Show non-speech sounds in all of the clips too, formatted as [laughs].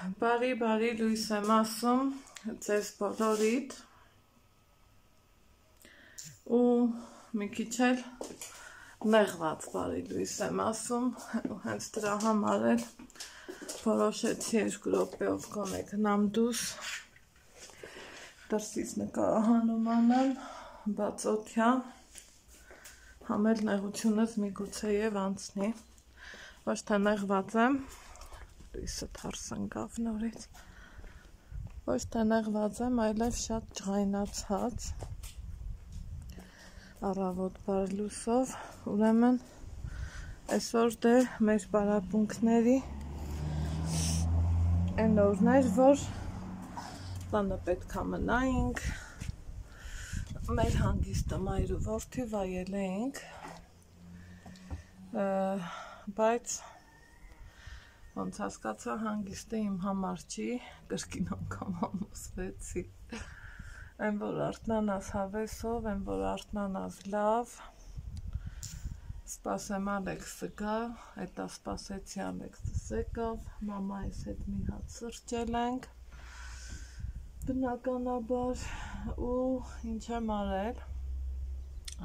Բարի, բարի լույս եմ ասում ձեզ բոլորիդ ու մի քիչ էլ նեղված բարի լույս եմ ասում ու հենց դրա համար էլ որոշեցի երկու րոպեով գոնե գնամ դուս դրսից նկարահանում անեմ բացօթյա համել նեղությունս միգուցե եւ անցնի ոչ թե նեղված եմ լույսը թարս ընկավ նորից ոչ թե նեղված եմ այլև շատ ջղայնացած առավոտ բար լուսով ուրեմն այսօր դե մեր պարապունքների այն օրներ որ տանը պետք է մնայինք մեր հանգիստը մայր ու որդի վայել էինք բայց Ոնց հասկացա հանգիստը իմ համար չի, կրկին անգամ ամուսվեցի։ Այն որ արտնանաս հավեսով, այն որ արտնանաս լավ, սպասեմ Ալեքսը գա, հետա սպասեցի Ալեքսը եկավ, մամայիս հետ մի հատ սրճել ենք, բնականաբար, ու ինչ եմ արել,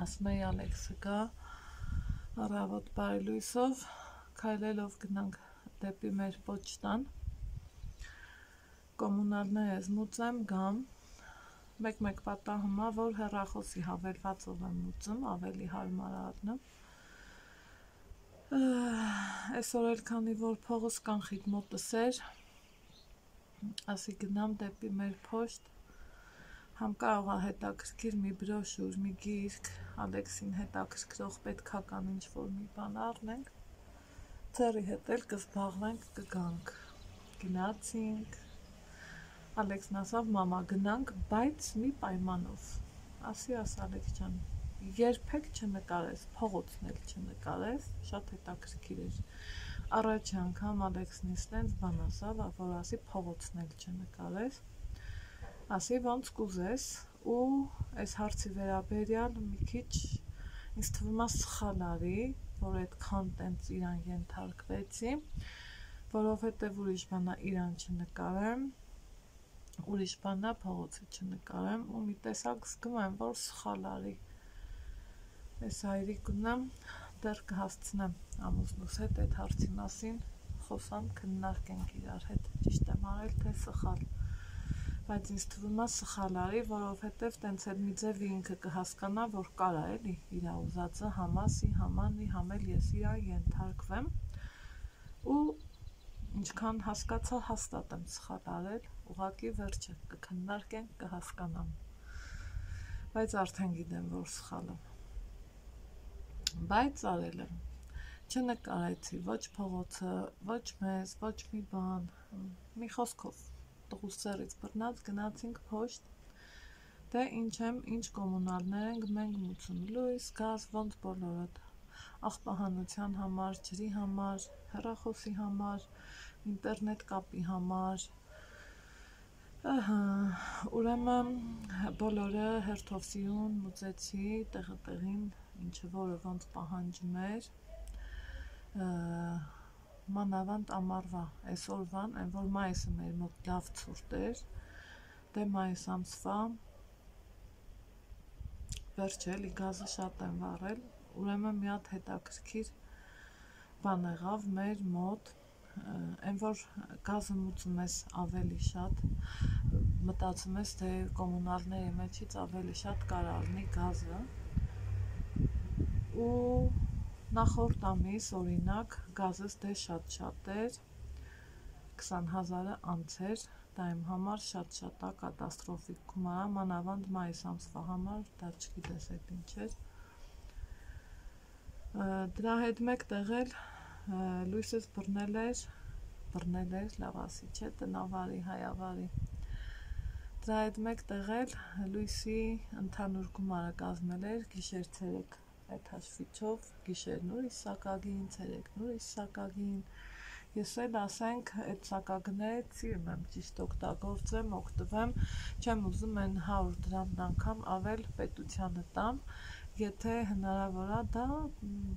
ասում էի Ալեքսը գա, առավոտ բարի լույսով, քայլելով գնանք դեպի մեր պոչտան կոմունալները զմուծեմ գամ մեկ-մեկ պատահում է որ հեռախոսի հավելվածով եմ մուծում ավելի հարմար առնեմ այսօր էլ քանի որ փողոց կանխիկ մոտս էր ասի գնամ դեպի մեր փոշտ համ կարող է հետաքրքիր մի բրոշուր, մի գիրք, Ալեքսին հետաքրքրող պետքա կան ինչ-որ մի բան առնենք Ծերի հետ էլ կզբաղվենք, կգանք։ Գնացինք։ Ալեքսն ասավ՝ «Մամա, գնանք, բայց մի պայմանով»։ Ասի աս Ալեքս ջան, երբեք չնկարես, փողոցն էլ չնկարես, շատ հետաքրքիր էր։ Առաջ անգամ Ալեքսն ինձ բան ասավ, որ ասի փողոցն էլ չնկարես։ Ասի ոնց կուզես ու այս հարցի վերաբերյալ մի քիչ ինձ թվում է սխալ արի, որ այդքան տենց իրան ենթարկվեցի, որովհետև ուրիշ բանա իրան չնկարեմ, ուրիշ բանա փողոցը չնկարեմ ու մի տեսակ զգում եմ, որ սխալ արի։ Այս հայրիկունը դեռ կհասցնեմ ամուսնուս հետ այդ հարցի մասին խոսամ, քննարկենք իրար հետ, ճիշտ եմ արել թե սխալ բայց ինձ թվում է սխալ արի, որովհետև տենց էլ մի ձև ինքը կհասկանա, որ կարա էլի իր ուզածը համասի, համանի, համել ես իրա ենթարկվեմ ու ինչքան հասկացա հաստատ եմ սխալ արել, ուղակի վերջը կքննարկենք, կհասկանամ։ Բայց արդեն գիտեմ, որ սխալ եմ։ Բայց արել եմ չնկարեցի ոչ փողոցը, ոչ մեզ, ոչ մի բան, մի խոսքով տղուսերից բռնած գնացինք փոշտ դե ինչ եմ ինչ կոմունալներ ենք մենք մուծում լույս գազ ոնց բոլորդ աղբահանության համար ջրի համար հեռախոսի համար ինտերնետ կապի համար ահա ուրեմն բոլորը հերթով սիուն մուծեցի տեղը տեղին ինչը որը ոնց պահանջում էր մանավանդ ամառվա այսօրվան, այն որ մայիսը մեր մոտ լավ ցուրտ էր, դե մայիս ամսվա վերջ էլի գազը շատ են վառել, ուրեմն մի հատ հետաքրքիր բան եղավ մեր մոտ, այն որ գազը մուծում ես ավելի շատ, մտածում ես թե կոմունալների մեջից ավելի շատ կար առնի գազը ու Նախորդ ամիս, օրինակ, գազս դե շատ-շատ էր, 20,000-ը անց էր, դա իմ համար շատ-շատ է կատաստրոֆիկ գումար մանավանդ մայիս ամսվա համար, դա չգիտես այդ ինչ էր։ Դրա հետ մեկտեղ էլ լույսս բռնել էր, բռնել էր, լավ ասի, չէ, տնավարի, հայավարի։ Դրա հետ մեկտեղ էլ լույսի ընդհանուր գումարը կազմել էր գիշեր ցերեկ այդ հաշվիչով գիշերն ուրիշ սակագին, ցերեկն ուրիշ սակագին։ Ես էլ ասենք այդ սակագները սիրում եմ ճիշտ օգտագործեմ, օգտվեմ, չեմ ուզում այն 100 դրամն անգամ ավել պետությանը տամ, եթե հնարավոր է դա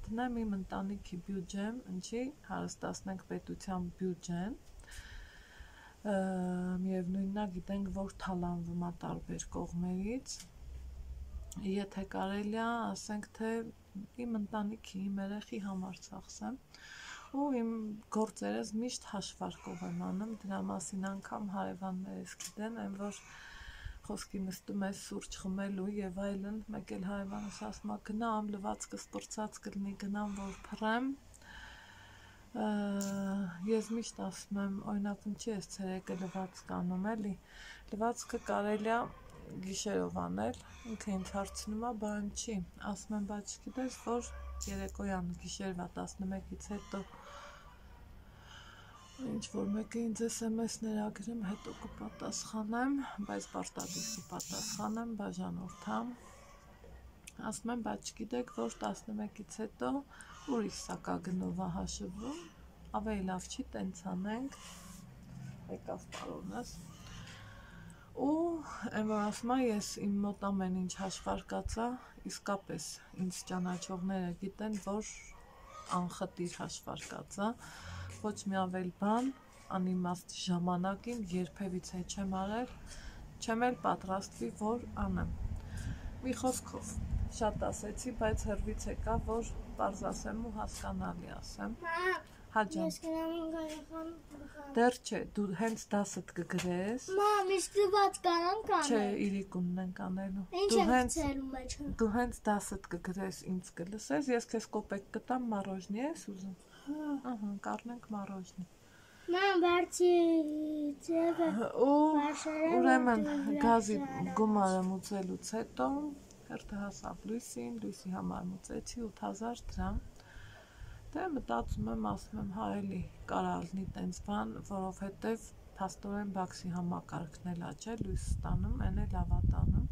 դնեմ իմ ընտանիքի բյուջեմ, ինչի հարստացնենք պետության բյուջեն միևնույնն է գիտենք որ թալանվում է տարբեր կողմերից եթե կարելի է ասենք թե իմ ընտանիքի իմ երեխի համար ծախսեմ ու իմ գործերս միշտ հաշվարկով եմ անում դրա մասին անգամ հարևաններս գիտեն այն որ խոսքի նստում ես սուրճ խմելու եւ այլն մեկ էլ հարևանս ասում է գնամ լվացքը սպրծած կլինի գնամ որ փռեմ ես միշտ ասում եմ, օրինակ ինչի ես ցերեկը լվացք անում էլի։ Լվացքը կարելի է գիշերով անել, ինքը ինձ հարցնում է, բա ինչի։ Ասում եմ, բայց գիտես, որ երեկոյան գիշերվա 11-ից հետո ինչ որ մեկը ինձ SMS-ներ ագրեմ, հետո կպատասխանեմ, բայց պարտադիր կպատասխանեմ, բաժանորդամ։ Ասում եմ, բայց գիտեք, որ 11-ից հետո ուրիշ սակագնով է հաշվում, ավելի լավ չի տենց անենք, եկավ պարոնս, ու եմ որ ասում ես իմ մոտ ամեն ինչ հաշվարկացա, իսկապես ինձ ճանաչողները գիտեն, որ անխտիր հաշվարկացա, ոչ մի ավել բան, անիմաստ ժամանակին երբևիցե չեմ արել, չեմ էլ պատրաստվի, որ անեմ։ Մի խոսքով շատ ասեցի, բայց հերվից եկա, որ པարզ ասեմ ու հասկանալի ասեմ։ Հա ջան։ Ես գնամ իմ երեխան։ Դեռ չէ, դու հենց դասդ կգրես։ Մամ, իսկ դված կանան կանեն։ Չէ, իրիկունն ենք անելու։ Ինչ Դու եմ հենց ցելում մեջ։ դու հենց դասդ կգրես, ինձ կլսես, ես քեզ կոպեկ կտամ մարոժնի ես ուզում։ Ահա, կառնենք մարոժնի։ Մամ, բարձի ձևը։ ուրեմն գազի գումարը մուծելուց հետո հերթը հասավ լույսին, լույսի համար մուծեցի 8000 դրամ։ Դե մտածում եմ, ասում եմ, հա էլի կարա լինի տենց բան, որովհետև փաստորեն բաքսի համակարգն էլ ա, չէ, լույս ստանում, այն էլ ավատանում։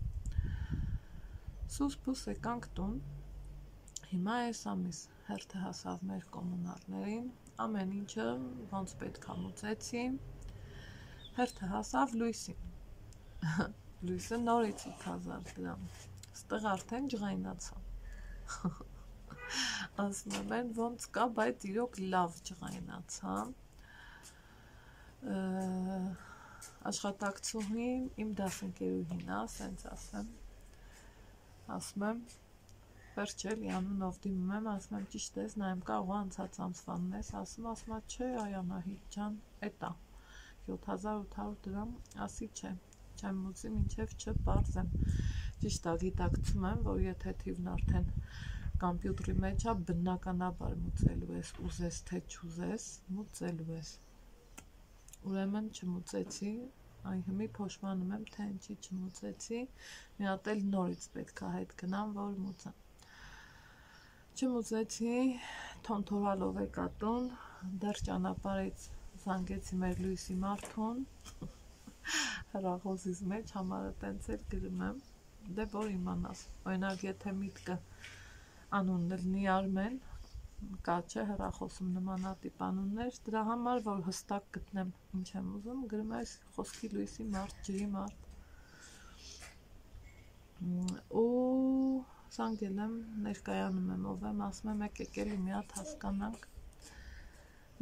Սուս փուս եկանք տուն։ Հիմա այս ամիս հերթը հասավ մեր կոմունալներին, ամեն ինչը ոնց պետք է մուծեցի։ Հերթը հասավ լույսին։ [laughs] Լույսը նորից 8000 դրամ։ Ստեղ արդեն ջղայնացա։ [laughs] Ասում են ոնց կա, բայց իրոք լավ ջղայնացա։ Ը, Աշխատակցուհին իմ դասընկերուհին է, ասենց ասեմ։ Ասում եմ, վերջել անունով դիմում եմ, ասում եմ, ճիշտ ես, նայեմ կարող անցած ամսվանն ես, ասում, ասում է, չէ, Այանահիտ ջան, էտա 7800 դրամ, ասի չէ, չեմ ուզի մինչև չպարզեմ։ Ճիշտ է, գիտակցում եմ, որ եթե թիվն արդեն կամպյուտերի մեջ է, բնականաբար մուծելու ես, ուզես թե չուզես, մուծելու ես։ Ուրեմն չմուծեցի, այն հիմի փոշմանում եմ, թե ինչի չմուծեցի, մի հատ էլ նորից պետք է հետ գնամ, որ մուծեմ։ Չմուծեցի, թոնթորալով եկա տուն, դեռ ճանապարհից զանգեցի մեր լույսի մարդուն, [laughs] հրախոսից մեջ համարը տենց էլ գրում եմ, դե որ իմանաս, օրինակ եթե միտքը անունն լինի Արմեն, կա չէ հեռախոսում նմանատիպ անուններ, դրա համար որ հստակ գտնեմ ինչ եմ ուզում, գրում ես խոսքի լույսի մարդ, ջրի մարդ։ Մ, Ու զանգել եմ, ներկայանում եմ ով եմ, ասում եմ եկեք էլի մի հատ հասկանանք։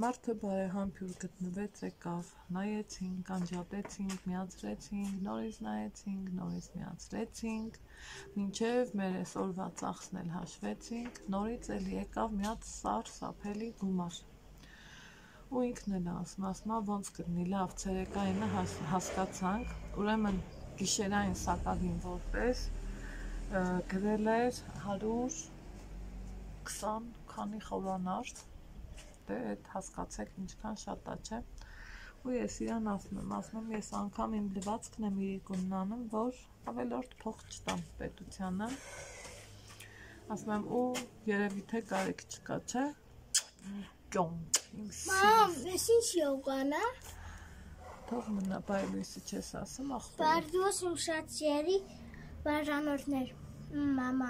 Մարդը բարեհամբյուր գտնվեց, եկավ, նայեցինք, անջատեցինք, միացրեցինք, նորից նայեցինք, նորից միացրեցինք, մինչև մեր այսօրվա ծախսն էլ հաշվեցինք, նորից էլ եկավ մի հատ սար սափելի գումար։ Ու ինքն էլ ասում, ասում, «Ա, ոնց կլինի, լավ, ցերեկայինը հաս, հասկացանք, ուրեմն գիշերային սակագին որպես գրել էր 120 քանի խորանարդ դե այդ հասկացեք ինչքան շատ է, չէ։ Ու ես իրան ասում եմ, ասում եմ, ես անգամ իմ լվացքն եմ իրիկունն անում, որ ավելորդ փող չտամ պետությանը։ Ասում եմ, ու երևի թե կարիք չկա, չէ։ Կյոմ։ Մամ, ես ինչ յոգան է։ թող մնա, բայ լույսի չես ասում, ախպեր։ Բարդուս ու շատ սերի բաժանորդներ։ Մամա։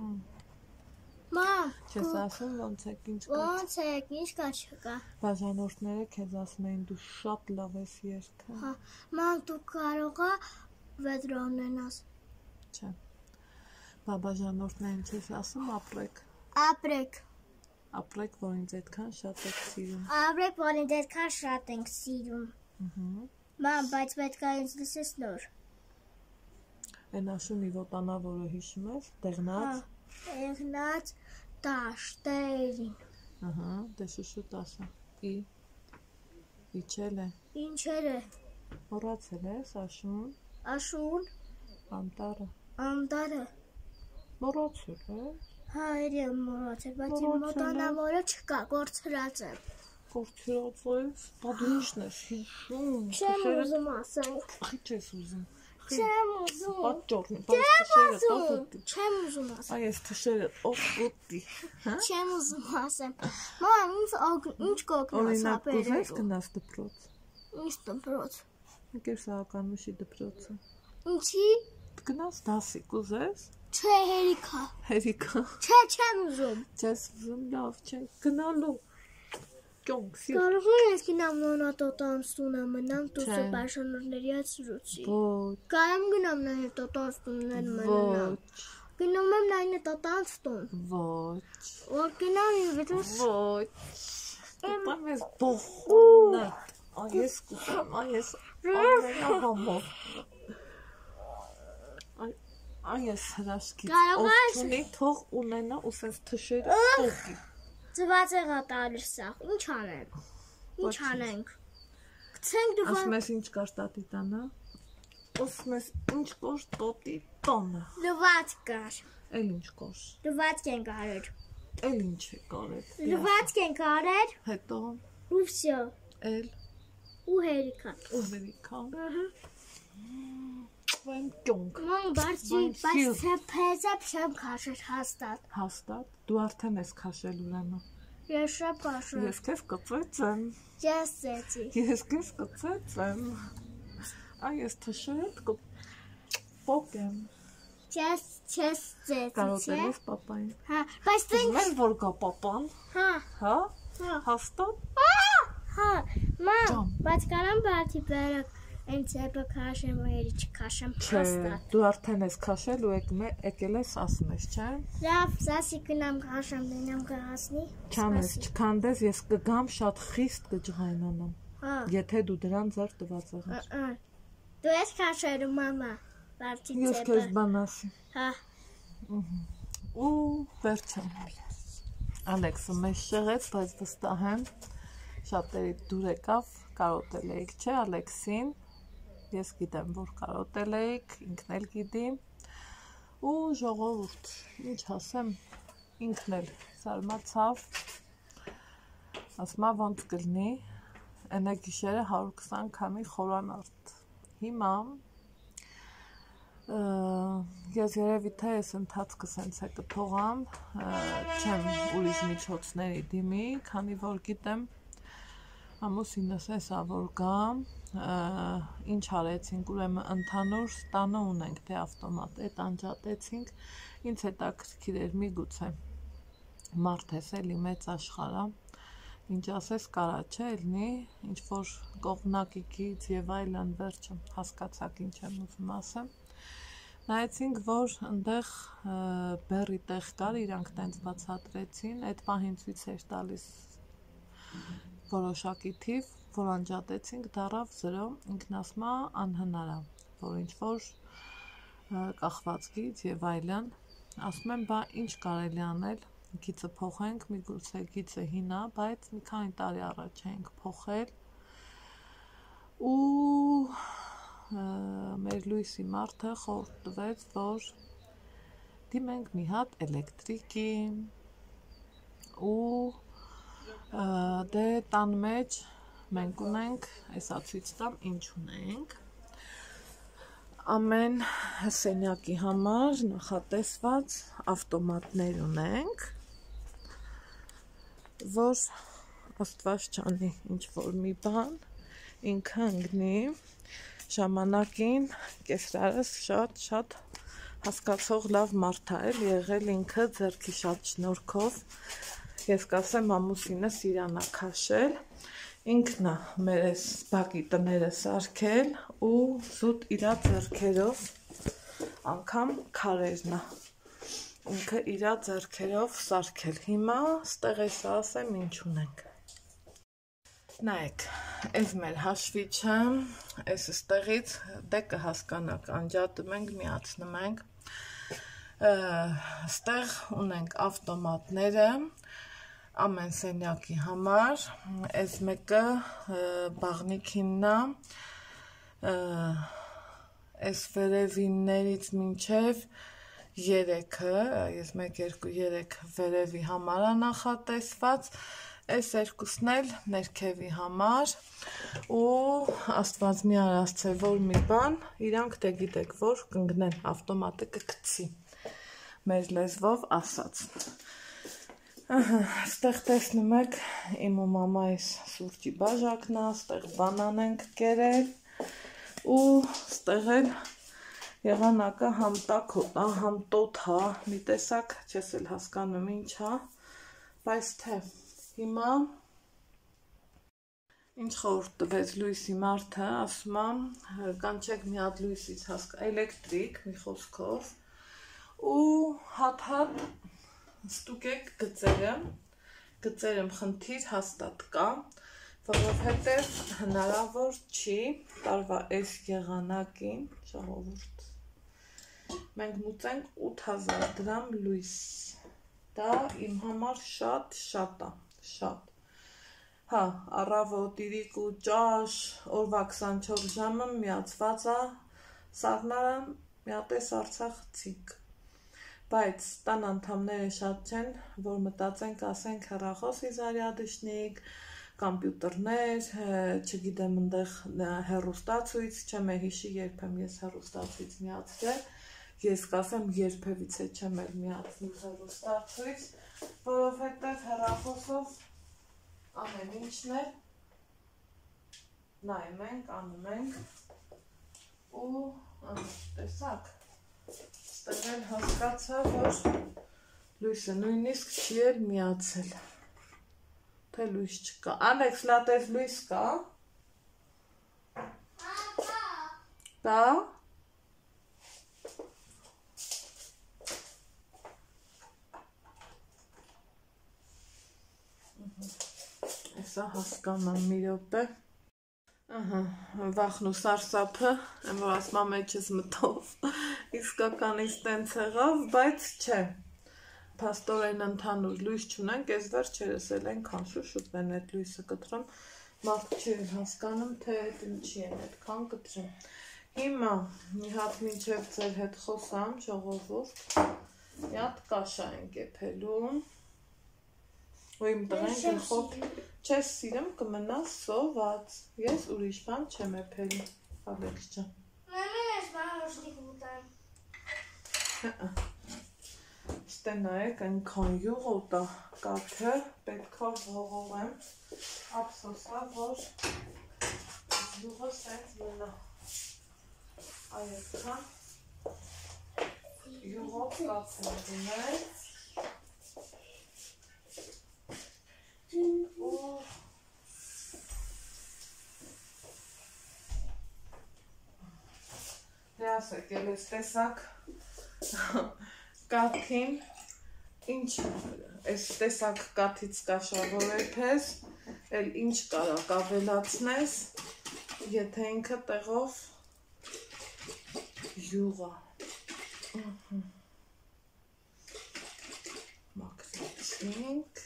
Մ, Մամ, Չես ասում ոնց է ինչ կա։ ո՞նց է, ինչ կա չկա։ Բաժանորդները քեզ ասում էին դու շատ լավ ես երգը։ Հա, մամ, դու կարող ես վեդրո ունենաս։ Չէ։ Բա բաժանորդներին չես ասում ապրեք։ Ապրեք։ Ապրեք, որ ինձ այդքան շատ եք սիրում։ Ապրեք, որ ինձ այդքան շատ ենք սիրում։ Ահա։ Մամ, բայց պետք է ինձ լսես նոր։ Այն աշունի ոտանավորը հիշում ես, Հա, դեղնած։ եղնած տաշտերին։ Ահա, դե շուշուտ ասա։ Ի Իջել է։ Ինչեր է։ Մոռացել ես աշուն, Աշուն, անտառը։ անտարը։ Մոռացել ես։ Հա, երի մոռացել, բայց իմ մոտանավորը չկա, կորցրած եմ։ Կորցրած ես, բադուշն ես հիշում։ Չեմ ուզում ասենք։ Խիչ ես ուզում։ Չեմ ուզում։ Պատճառն է, բայց թշերը ուզում։ տոտի։ Չեմ ուզում ասեմ։ Այ ես թշերը ով ուտի։ Հա։ Չեմ ուզում ասեմ։ Մամ, ինձ ինչ կօգնես Օրինակ կուզես հապերելու։ գնաս դպրոց։ Ինչ դպրոց։ Եկեր սահականուշի դպրոցը։ Ինչի։ Գնաս դասի կուզես։ Չէ, հերիքա։ Հերիկա։ Չէ, չեմ ուզում։ Չես ուզում լավ չէ։ Գնալու։ Ճոնք սի։ Կարող ես գնամ նոնատոտանստունը մնամ դուսը բաշանորների հետ սրուցի։ Ոչ, Կարամ գնամ նաև տոտանստուններ մնամ։ ոչ, Գնում եմ նաև տոտանստուն։ ոչ, Որ գնամ իվրուս։ ոչ։ Պապան ես բոխունը։ Այ ես կուզեմ, այ ես ամենահամով։ Այ այ ես հրաշքից։ Կարող ես- թող ունենա ու սենց թշերը տոկի։ Ծված եղա տալիս սա։ Ինչ անենք։ Ինչ անենք։ Գցենք դու Ասում ես ինչ կար տատի տանը։ Ասում ես ինչ կոր տոտի տանը։ լվատ կար։ Էլ ինչ կոր։ Լվատ են կարել։ Էլ ինչ է կարել։ Լվատ են կարել։ Հետո Ու վсё։ էլ Ու հերիքա։ Ամերիկան։ Վայմ ճոնք։ Ման բարձի, բայց սիլ։ ցեփեզապ շեմ քաշել հաստատ։ Հաստատ դու արդեն ես քաշել ուրեմն։ Ես շեմ քաշել։ Ես քեզ կծեցեմ։ Ես էցի։ Ես քեզ կծեցեմ։ Այ ես թշերդ կը փոկեմ։ Ես չես ցեցի։ Կարոտել ես papayin։ Հա, բայց դու ես որ գա papan, հա, հա? հա։ Հաստատ։ Հա, մամ, բայց կարամ բարձի բերակ այն ցեպը քաշեմ, երի չքաշեմ հաստատ։ դու արդեն ես քաշել ու եկել ես ասում ես, չէ՞։ Լավ, սասի գնամ քաշեմ, դենամ կհասնի։ Չամ ես չքանդես, ես կգամ շատ խիստ կջղայնանամ։ Հա։ Եթե դու դրան ձեր տված եղես։ ըը։ Դու ես քաշելու մամա։ Բարձի Ես քեզ բան ասի։ Հա, ու վերջը Ալեքսը մեզ շեղեց, բայց վստահ եմ շատերի դուր եկավ, կարոտել էիք, չէ, Ալեքսին։ Ես գիտեմ, որ կարոտել էիք, ինքն էլ գիտի։ Ու ժողովուրդ, ինչ ասեմ, ինքն էլ զարմացավ։ Ասма ոնց կլինի, այնա գիշերը 120 քամի խորանարդ։ Հիմա ես երևի թե ես ընթացքը սենց է կթողամ, չեմ ուրիշ միջոցների դիմի, քանի որ գիտեմ ամուսինս էսա որ գամ, ինչ արեցինք, ուրեմն ընդհանուր տանը ունենք թե ավտոմատ, այդ անջատեցինք, ինձ հետաքրքիր էր միգուցե մարդ ես էլի մեծ աշխարհա, ինչ ասես կարա չէ լինի, ինչ որ կողմնակիկից եւ այլն վերջը հասկացաք ինչ եմ ուզում ասեմ նայեցինք, որ այնտեղ բերի տեղ կար, իրանք տենց բացատրեցին, այդ պահին ցույց էր տալիս որոշակի թիվ, որ անջատեցինք, դարավ 0, ինքն ասում է անհնար է, որ ինչ որ ը, կախվածքից եւ այլն, ասում եմ, բա ինչ կարելի անել, գիծը փոխենք, միգուցե գիծը հին է, բայց մի քանի տարի առաջ ենք փոխել ու մեր լույսի մարդը խորտ տվեց, որ դիմենք մի հատ էլեկտրիկի ու դե տան մեջ մենք ունենք, այսա ցույց տամ, ինչ ունենք ամեն սենյակի համար նախատեսված ավտոմատներ ունենք, որ աստված չանի ինչ որ մի բան ինքը ընկնի ժամանակին կեսրարս շատ շատ հասկացող լավ մարդ ա էլ եղել ինքը ձերքի շատ շնորհքով ես կասեմ ամուսինս իրանա քաշել ինքն է մեր այս բակի տները սարքել ու զուտ իրա ձերքերով անգամ քարերն է ինքը իրա ձերքերով սարքել հիմա ստեղ էս ասեմ ինչ ունենք Նայեք, այս մեր հաշվիչը, այս ստեղից դե կհասկանաք, անջատում ենք, միացնում ենք։ Ստեղ ունենք ավտոմատները, ամեն սենյակի համար, այս մեկը բաղնիքինն է, այս վերևիններից մինչև 3-ը, ես 1 2 3 վերևի համար է նախատեսված, այս երկուսն էլ ներքևի համար ու աստված մի արասցե որ մի բան իրանք դե գիտեք որ կընկնեն ավտոմատը կգցի մեր լեզվով ասած ահա ստեղ տեսնում եք իմ ու մամայիս սուրճի բաժակն է ստեղ բանան ենք կերել ու ստեղ էլ եղանակը համ տաք հա մի տեսակ չես էլ հասկանում ինչ հա բայց թե Հիմա ինչ խորհուրդ տվեց լույսի մարդը, ասում եմ, կանչեք մի հատ լույսից հասկա, էլեկտրիկ, մի խոսքով, ու հատ-հատ ստուգեք գծերը, գծերը խնդիր հաստատ կա, որովհետև հնարավոր չի տարվա այս եղանակին, ժողովուրդ, մենք մուծենք 8000 դրամ լույս, դա իմ համար շատ շատ է, շատ։ Հա, առավոտ իրիկ ու ճաշ, օրվա 24 ժամը միացված է սառնարան միատես Արցախցիք։ Բայց տան անդամները շատ չեն, որ մտածենք, ասենք հեռախոսի զարյադշնիկ, կամպյուտերներ, չգիտեմ, այնտեղ հերոստացույց, չեմ հիշի երբեմ ես հերոստացույց միացրել, ես կասեմ երբևիցե չեմ միացնում հերոստացույց, որովհետև հեռախոսով ամեն ինչն է նայում ենք, անում ենք ու տեսակ էլ հասկացա, որ լույսը նույնիսկ չի էլ միացել թե լույս չկա Ալեքս, լատես լույս կա Դա Հեսա հասկանամ մի րոպե։ Ահա, վախն ու սարսափը, եմ որ ասմա մեջս մտով, [laughs] իսկականից տենց եղավ, բայց չէ։ Պաստորեն ընդհանուր լույս չունենք, ես վերջերս էլ ենքան շուշուտ են այդ լույսը կտրում, մարդ չի հասկանում, թե այդ ինչի են այդքան կտրում։ Հիմա հատ մինչև ձեր հետ խոսամ, ժողովուրդ, մի հատ կաշա ենք եփելու ու իմ տղեն գլխով չես սիրում կմնաս սոված։ Ես ուրիշ բան չեմ եփելու, Ալեքս ջան։ Մամին ես բան ոչնիկ ուտեմ։ Ստե նայեք այնքան յուղ ուտա կաթը, պետքա ողողեմ։ Ափսոսա, որ յուղը սենց մնա։ Այդքան յուղով կաթը դնել։ Դե ասեք, էլ ես տեսակ կաթին, ինչ այս տեսակ կաթից կաշավորել ես, էլ ինչ կարակ ավելացնես, եթե ինքը տեղով յուղա։ Մակրեցինք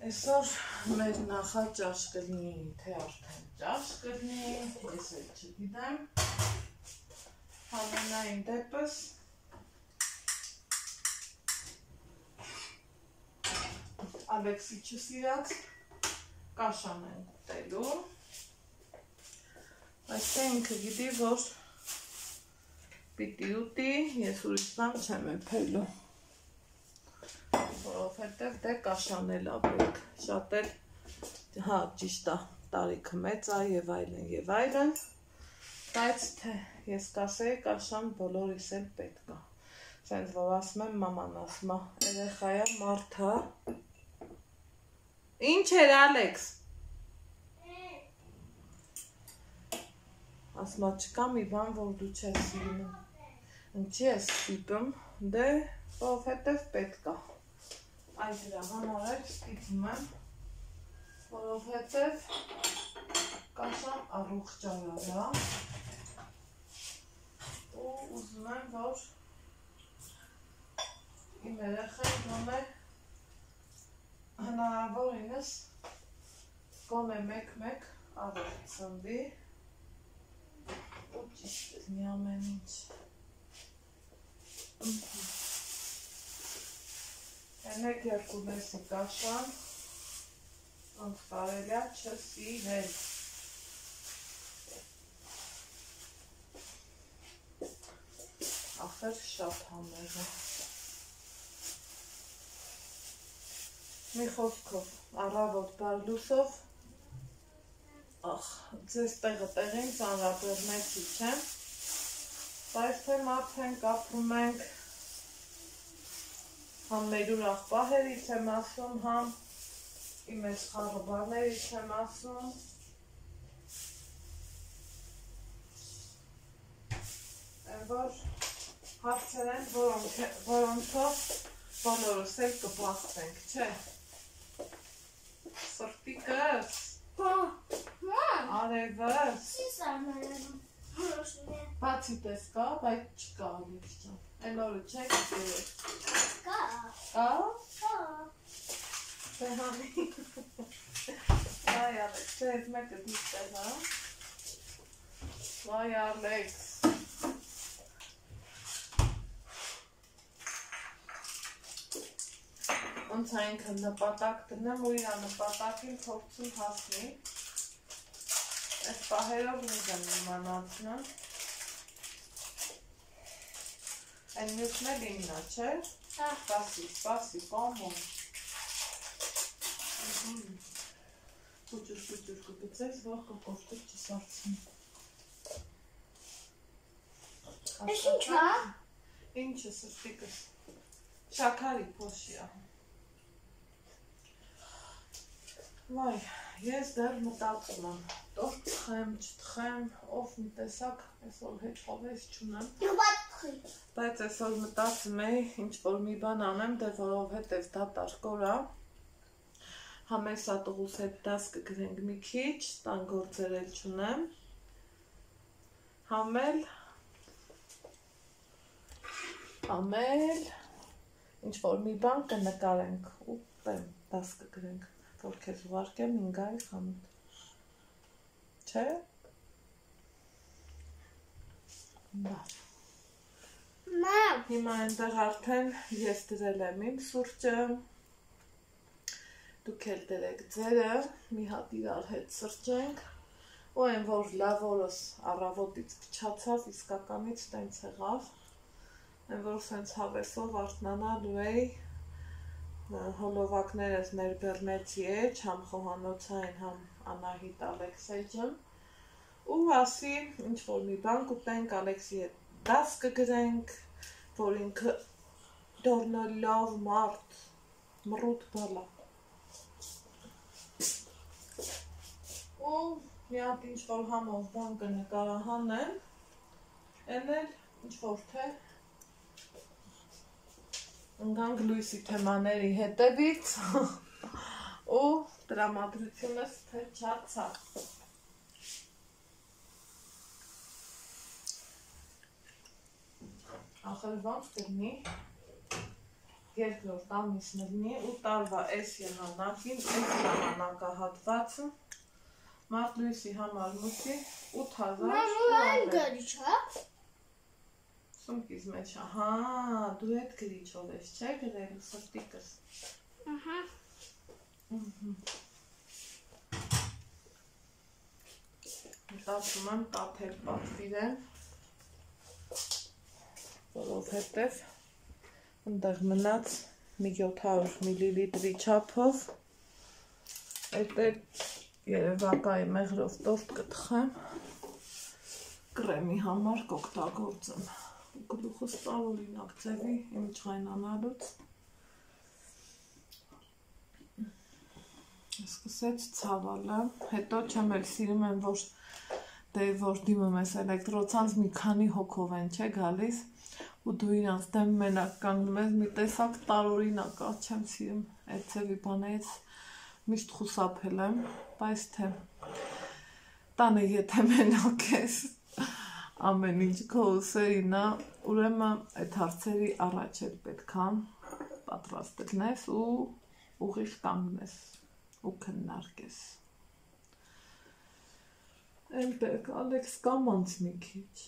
Այսօր մեր նախաճաշ կլինի, թե արդեն ճաշ կլինի, ես էլ չգիտեմ։ Համենայն դեպս Ալեքսի չսիրած կաշան են ուտելու։ Բայց թե ինքը գիտի, որ պիտի ուտի, ես ուրիշ բան չեմ եփելու որովհետև դե կաշանելա պետք, շատ էլ, հա, ճիշտ է, տարիքը մեծ է եւ այլն եւ այլն, բայց թե ես կասեի կաշան բոլորիս էլ պետք է։ Սենց որ ասում եմ մաման ասում է, երեխայա մարդա։ Ինչ էր Ալեքս։ Ասում է չկա մի բան, որ դու չես սիրում։ Ինչի է ստիպում, դե որովհետև պետք է։ Այդ դրա համար էլ ստիպում եմ, որովհետև կաշան առողջ արա, ու ուզում եմ, որ իմ երեխան գոնե հնարավորինս գոնե մեկ-մեկ ավել ծնվի ու ճիշտ լինի ամեն ինչ։ Ենեք երկու մեսի կաշան, ոնց կարելի է չսիրել։ Ախր շատ համեղ է։ Մի խոսքով, առավոտ բարլուսով, ախ, ձեզ տեղը տեղին ծանրապեղմեցի չեմ, բայց թե մարդ ենք ապրում ենք, համ մեր ուրախ պահերից եմ ասում, համ իմ այս խաղը բարներից եմ ասում, որ հարցեր են, որոնցով բոլորս էլ կպախտենք, չէ։ Սրտիկս։ Հա։ Հա։ Արևս։ Բացի տես կա, բայց չկա ալիք ջան։ Այն օրը չէ, գիտես։ Կա։ Կա։ Կա։ Դե համի։ Վայ Ալեքս, այդ մեկը դիստել, հա։ Վայ Ալեքս։ Ոնց է ինքը նպատակ դնեմ ու իր նպատակին փորձում հասնի։ Այս պահերով ինձ եմ իմանացնում։ Այն մյուսն էլ իմնա, չէ՞։ Հա։ Սպասի, սպասի, կոմոն։ Կուճուր, կուճուր կգծես, որ կկոշտիկ չսարցնի։ Էս ինչ է։ Ինչը սրտիկս։ Շաքարի փոշի է։ Վայ, ես դեռ մտածում եմ, տոր տխեմ, չտխեմ, ով մի տեսակ, այսօր հետ խովես չունեմ, Նուբատխի։ բայց այսօր մտածում էի, ինչ որ մի բան անեմ, դե որովհետև դա տարկոր է, համեսա տղուս հետ դաս կգրենք մի քիչ, տան գործեր էլ չունեմ, համել, համել, ինչ որ մի բան կնկարենք ու տեմ դաս կգրենք, որ քեզ ուղարկեմ ինգայի խանութ, չէ, բավ, Մամ։ Հիմա այնտեղ արդեն ես դրել եմ իմ սուրճը։ Դուք էլ դրեք ձերը, մի հատ իրար հետ սրճենք։ Ու այն որ լավ օրս առավոտից փչացավ, իսկականից տենց եղավ։ Այն որ սենց հավեսով արթնանալու էի հոլովակներս ներբեռնեցի էջ, համ խոհանոցային, համ Անահիտ Ալեքսեջն ու ասի ինչ որ մի բան կուտենք Ալեքսի հետ դաս կգրենք, որ ինքը դառնա լավ մարդ, մռութ բալա։ Ու մի հատ ինչ որ համով բան կնկարահանեմ, են էլ ինչ որ թե ընկանք լույսի թեմաների հետևից [laughs] ու դրամատրությունս թե չացա։ Ոնց կլինի երկրորդ ամիսն լինի ու տարվա այս եղանակին այս ժամանակահատվածը մարտ լույսի համար մուտի 8000 Մամ, ու այն գրի չէ։ Սումքիս մեջ, ահա, դու այդ գրիչով ես, չէ՞ գրել սրտիկս։ Ահա։ Մտածում եմ կաթել պատվիրեմ, որովհետև ընդեղ մնաց մի 700 մլիլիտրի չափով այդ երևակայի մեղրով տորտ կտխեմ կրեմի համար կօգտագործեմ գլուխս տարօրինակ ձևի իմ չայնանալուց սկսեց ցավալը, հետո չեմ էլ սիրում եմ, որ դե որ դիմում ես էլեկտրոցանց մի քանի հոգով են, չէ՞ գալիս, ու դու իրանց դեմ մենակ կանգնում ես մի տեսակ տարօրինակ ա չեմ սիրում այդ ծավի բանից միշտ խուսափել եմ բայց թե տանը եթե մենակ ես ամեն ինչ քո ուսերին է ուրեմն այդ հարցերի առաջ էլ պետքա պատրաստ լինես ու ուղիղ կանգնես ու քննարկես Այնտեղ Ալեքս կամանց մի քիչ։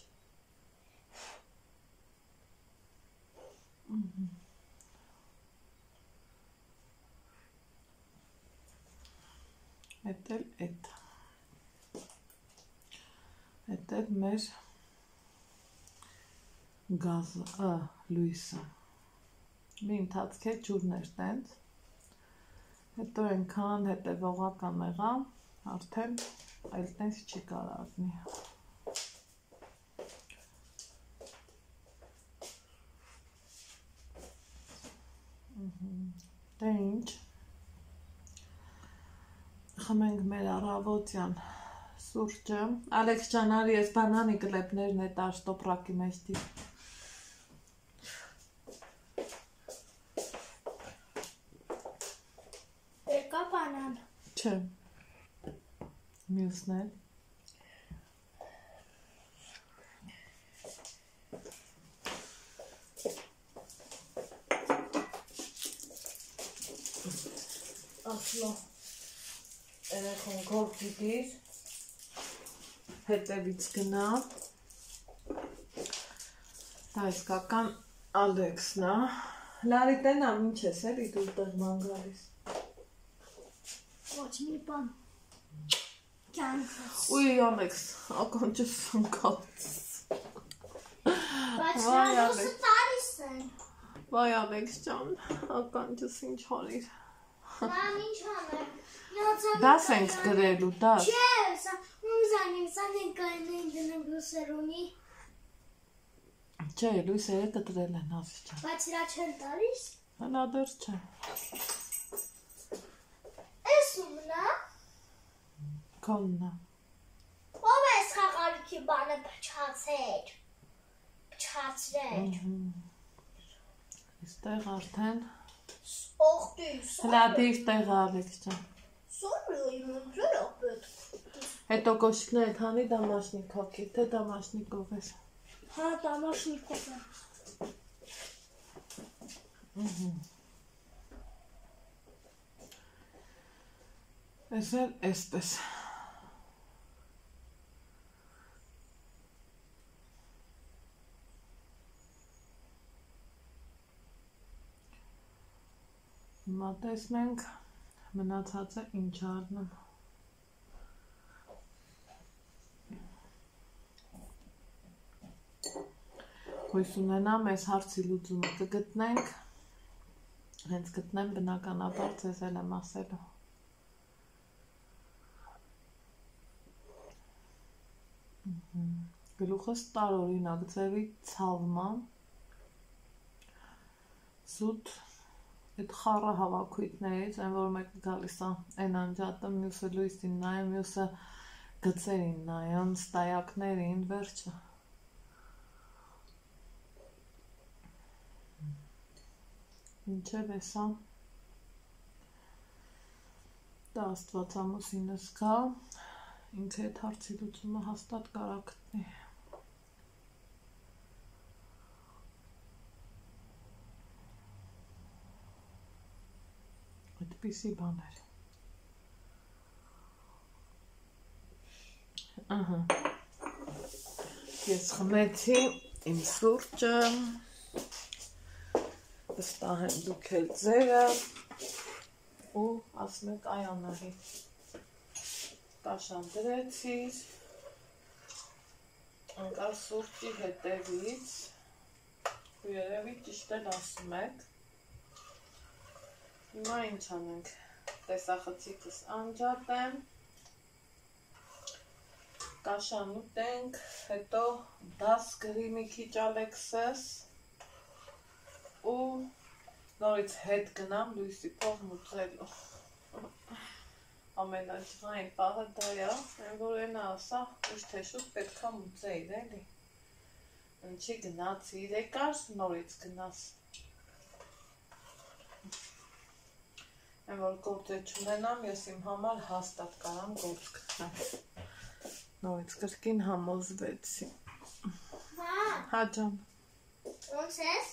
Էդ էլ էդ։ Էդ էլ մեր գազը, ա, լույսը։ Մի ընթացք է ջուրներ տենց։ Հետո այնքան հետևողական եղա, արդեն այլ տես չի կարարնի։ Դե ինչ, խմենք մեր առավոտյան սուրճը, Ալեքս ճանարի ես բանանի կլեպներն է տար շտոպրակի մեջ դի։ Եկա բանան։ Չէ, Մյուսն էլ։ Ասլո երեքոն գործ դիտիր հետևից գնա դա իսկական Ալեքսն է Լարի տենա ինչ ես էլի դու տեղ ման գալիս Ոչ մի բան կյանքս։ Ուй, Ալեքս, ականջս ընկած։ Բայց Վայ, նա Ալեքս։ լուսը տալիս են։ Վայ, Ալեքս ջան, ականջս ինչ հարիր։ Մամ ինչ անեմ։ Դաս ենք գրելու, դաս։ Չէ, սա մուզանին, սա են կայնեն դնում լուսերունի, Չէ, լույսերը կտրել են ասի ջան։ բայց իրա չեն տալիս։ Հնա դեռ չէ։ Էս ումնա։ Քոննա։ Ո՞վ է խաղալիքի բանը փչացեր։ Փչացրել։ Այստեղ արդեն Օխտի, հլադիր տեղ է, Ալեքս ջան։ սորի մնջեր ապետ։ Հետո կոշիկները թանի դամաշնիկով, թե դամաշնիկով ես։ Հա, տամաշնիկով է։ Էս էլ էսպես։ Հիմա տեսնենք մնացածը ինչ առնում։ Հույս ունենամ այս հարցի լուծումը կգտնենք։ Հենց գտնեմ բնականաբար ձեզ էլ եմ ասելու։ Գլուխս տարօրինակ ձևի ցավման զուտ այդ խառը հավաքույթներից, այն որ մեկը գալիս է այն անջատը, մյուսը լույսին նայում, մյուսը գծերին նայում, ստայակներին, վերջը։ Ինչև է սա։ Դա աստվածամուսինս կա, ինքը այդ հարցի լուծումը հաստատ կարա գտնի։ Այդպիսի բաներ։ Ահա։ Ես խմեցի իմ սուրճը։ Վստահ եմ դուք էլ ձերը ու ասում եք այ Անահի կաշան դրեցիր անկար սուրճի հետևից ու երևի ճիշտ էլ ասում եք հիմա ինչ անենք տեսախցիկս անջատեմ կաշան ուտենք հետո դաս գրի մի քիչ Ալեքսես ու նորից հետ գնամ լույսի փող մուծելու ամենաճղային պահը դա է, այն որ այն ասա, ուշ թե շուտ պետքա մուծեիր, էլի։ Ինչի գնացիր, եկար նորից գնաս։ Եմ որ գործ չունենամ, ես իմ համար հաստատ կարամ գործ գտնեմ։ Նորից կրկին համոզվեցի։ Մա, Հա ջան, ոնց ես։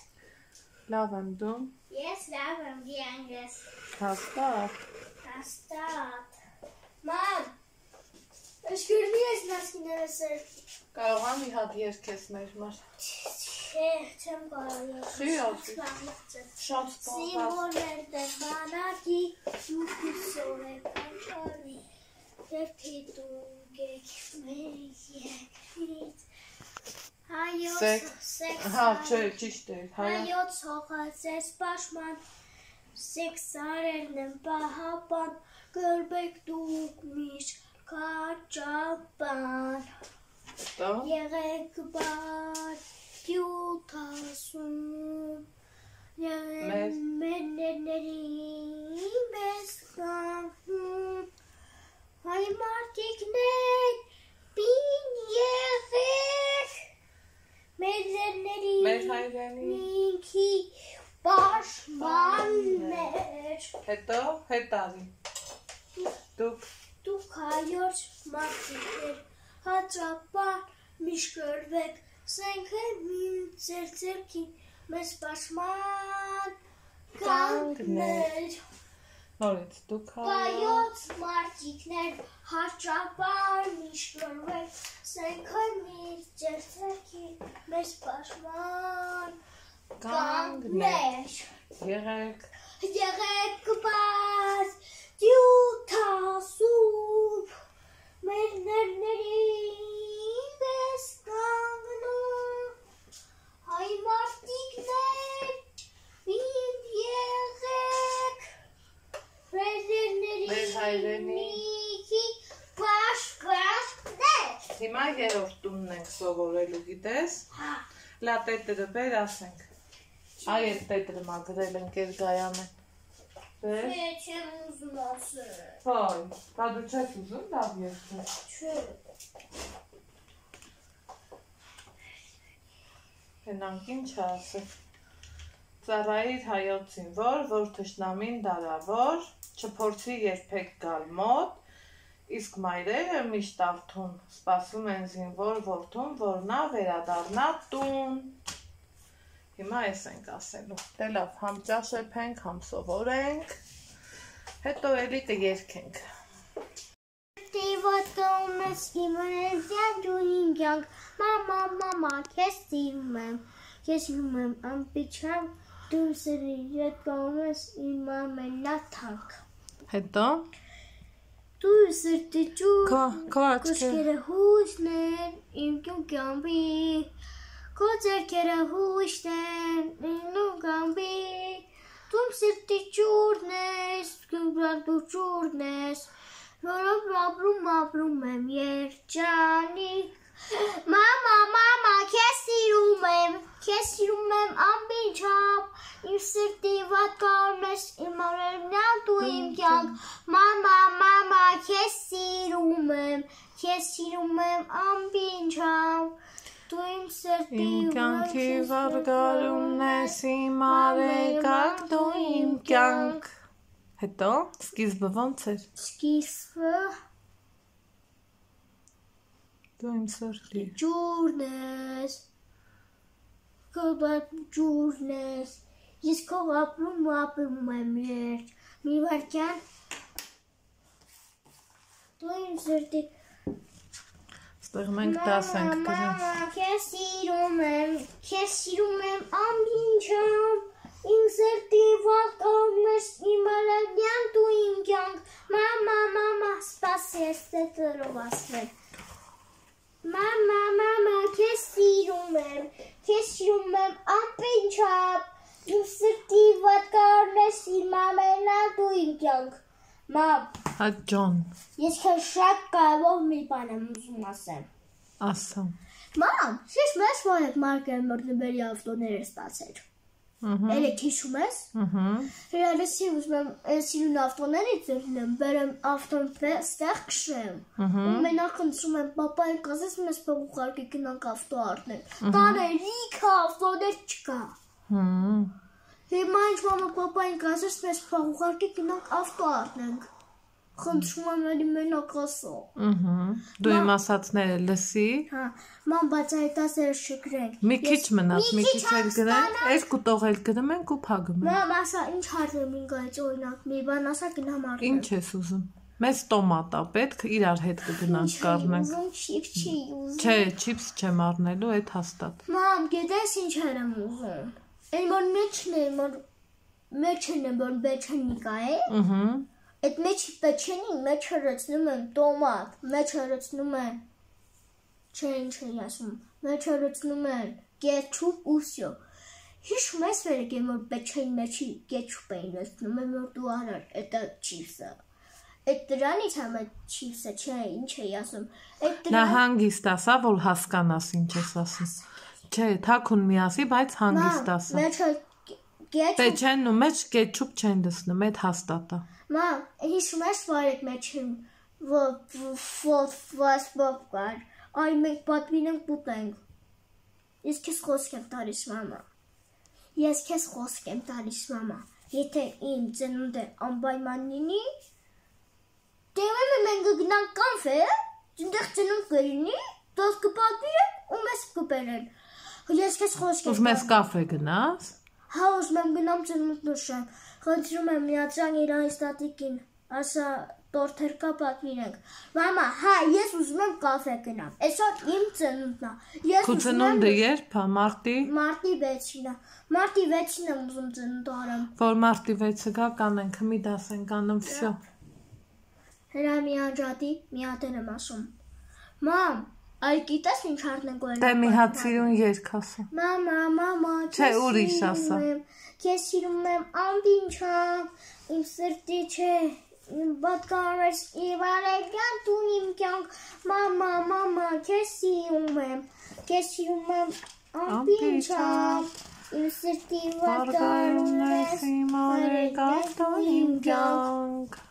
լավ եմ դու։ Ես լավ եմ գիանգես։ Հաստատ։ Հաստատ։ Մամ, Աշկուրնի ես նասկիներս էր։ Կարող եմ մի հատ երկես մեր մար։ Չէ, չեմ կարող։ Չի ասի։ Շատ սպասած։ Սիմոներ դեր բանակի յուքուսորե կանչարի Երթի դունգեք մեր երկրից Հայոց Սեկ- սեքս Հա, չէ, ճիշտ է։ Հայ Հայոց հողած ես պաշման Սեքսարերն եմ պահապան Գրբեք դուք միշ կաճապան Եղեք բար յուտասում Մեր- Եղեք մերների մեզ կահում Հայ մարդիկներ պին եղեք Մեր ձերների Մեր հայրենի ինքի պաշմաններ հետո հետարի։ Դուք Դուք հայոց մարդիկներ հաճապար միշտ գրվեք սենքը մին ձեր ձերքին մեզ պաշման կանգներ նորից դուք հայոց մարդիկներ հաճապար միշտ գրվեք սենքը մին ձեր ձերքին մեզ պաշման կանգներ։ Եղեք Եղեք բաց դյութասուպ մեր ներների մեզ կանգնում հայ մարդիկներ ինձ եղեք մեր ներների Մեր հայրենի ինքի պաշկվածներ Հիմա երրորդ տունն ենք սովորելու, գիտես։ հա Լա տետրը բեր ասենք։ Այ այդ տետրը մա գրել ենք էր գայանը։ Բեր։ չէ չեմ ուզում ասել Ոյ, բա դու չես ուզում լավ երկու։ չէ Հենանք ինչ ասել։ Ծառայիր հայոցին, որ որ թշնամին դարավոր, չփորձի երբեք գալ մոտ, իսկ մայրերը միշտ արթուն, սպասում են զինվոր որդուն, որ նա վերադառնա տուն։ Հիմա էս ենք ասելու։ Դե լավ, համ ճաշեփենք, համ սովորենք։ Հետո էլի կերքենք։ Տիվոտ կողմես իմանեզյան դունին կյանք Մամա, մամա, քեզ սիրում եմ Քեզ սիրում եմ ամպիչամ Դու սրի ետ կողմես իմ ամենաթանք Հետո Դու սրտի ջուր քո քո աչքերը Կոշկերը հուշներ իմ կյանքի Քո ձերքերը հուշներ իմ կյանքի Դու սրտի ջուրն ես, դու ջուրն ես Որով ապրում ապրում եմ երջանիկ Մամա, մամա, քեզ սիրում եմ, քեզ սիրում եմ ամբիջապ Իմ սրտի վատ կարում ես իմ արևնյան դու իմ կյանք Մամա, մամա, քեզ սիրում եմ, քեզ սիրում եմ ամբիջապ Դու իմ սրտի Իմ կյանքի վատ վարգարումն ես իմ արեգակ դու իմ կյանք Հետո սկիզբը ոնց էր? Սկիզբը դու իմ սրտի ջուրն ես Կոբատ ջուրն ես Ես քո ապրում ու ապրում եմ երջ Մի վարկյան Դու իմ սրտի Ստեղ մենք 10 ենք Մամա, քեզ սիրում եմ, քեզ սիրում եմ ամբինչամ Իմ սրտի վակում ես իմ արագյան դու իմ կյանք Մամա, մամա, սպասես տետրով ասվել Մամա, մամա, քեզ սիրում եմ, քեզ սիրում եմ ամբինչապ Իմ սրտի վակում ես իմ ամենան դու իմ կյանք Մամ, Հա ջոն ես քեզ շատ կարևոր մի բան եմ ուզում ասեմ ասա Մամ, շիշ մեծ որ եք մարկեր մրտնբերի ավտոները ստացել։ Ահա։ Էլեք հիշում ես։ Ահա։ Հրալեսի ուզում եմ այսինուն ավտոներից դրնեմ, բերեմ ավտոն ստեղ քշեմ։ Ահա։ Ու մենակ ընտրում եմ papayin կազես մեզ փողարկի գնանք ավտո առնել։ Տանը լիքը ավտոներ չկա։ Հմ։ Հիմա ինչ մամա papayin կազես մեզ փողարկի գնանք ավտո առնենք։ Խնդրում եմ էլի մենակ ասո։ Ահա։ Դու իմ ասածները լսի։ Հա, ման բայց այդ ասերը շգրենք։ Մի քիչ մնաց, մի քիչ էլ գրենք, երկու տող էլ գրենք ու փակում ենք։ Մամ ասա ինչ հարցեմ ինքս օրինակ մի բան ասա գնամ առնել։ Ինչ ես ուզում։ Մեզ տոմատա պետք, իրար հետ կգնանք կառնենք։ Ուզում չիպ չի ուզում։ Չէ, չիպս չեմ առնելու, այդ հաստատ։ Մամ, գիտես ինչ եմ ուզում։ Այն որ մեջն է, որ մեջն է, որ բեչենիկա է։ Ահա։ Այդ մեջի բեչենին մեջ հրացնում են տոմատ, մեջ հրացնում են Չէ, ինչ եմ ասում։ Մեջ հրացնում են կետչուպ ու վсё։ Հիշում ես վերջին որ բեչենի մեջի կետչուպ էին լցնում, եմ որ դու արար, դա չիպսը։ Այդ դրանից համը չիպսը չէ, ինչ էի ասում։ Այդ դրան հանգիստ ասա, որ հասկանաս ինչ ես ասում։ Չէ, թաքուն մի ասի, բայց հանգիստ ասա։ Մեջը կետչուպ Պեչենն ու մեջ կետչուպ չեն դսնում, այդ հաստատ է։ Մամ, հիշում ես որ այդ մեջին ոտ ոս բոկար։ Այ մենք պատմին ենք ուտենք։ Ես քեզ խոսք եմ տալիս մամա։ Ես քեզ խոսք եմ տալիս մամա։ Եթե իմ ծնունդը անպայման լինի, դեմը մենք կգնանք կանֆե, այնտեղ ծնունդ կլինի, դոս կպատվիրեն ու մեզ կպերեն։ Ես քեզ խոսք եմ Ուզում ես կաֆե գնաս։ Հա ուզում եմ գնամ ծնունդ նշեմ։ Խնդրում եմ միացան իր այս տատիկին։ Ասա տորթեր կա պատվիրենք։ Մամա, հա, ես ուզում եմ կաֆե գնամ։ Այսօր իմ ծնունդն է։ Ես ուզում եմ ծնունդը երբ է, մարտի, մարտի 6-ին է։ Մարտի 6-ին եմ ուզում ծնունդ արեմ։ որ մարտի 6-ը գա կանենք, մի դաս ենք անում, վсё։ Հրա մի անջատի, մի հատ եմ ասում։ Մամ, այ գիտես ինչ արնենք որ։ Դե մի հատ սիրուն երգ ասա։ Մամա, մամա, Չէ, ուրիշ ասա։ Քեզ սիրում եմ ամբինչա, իմ սրտի չէ, իմ պատկանես իվարեգան դու իմ կյանք, մամա, մամա, քեզ սիրում եմ, քեզ սիրում եմ ամբինչա, իմ սրտի պատկանես իմ արեգատոն իմ կյանք,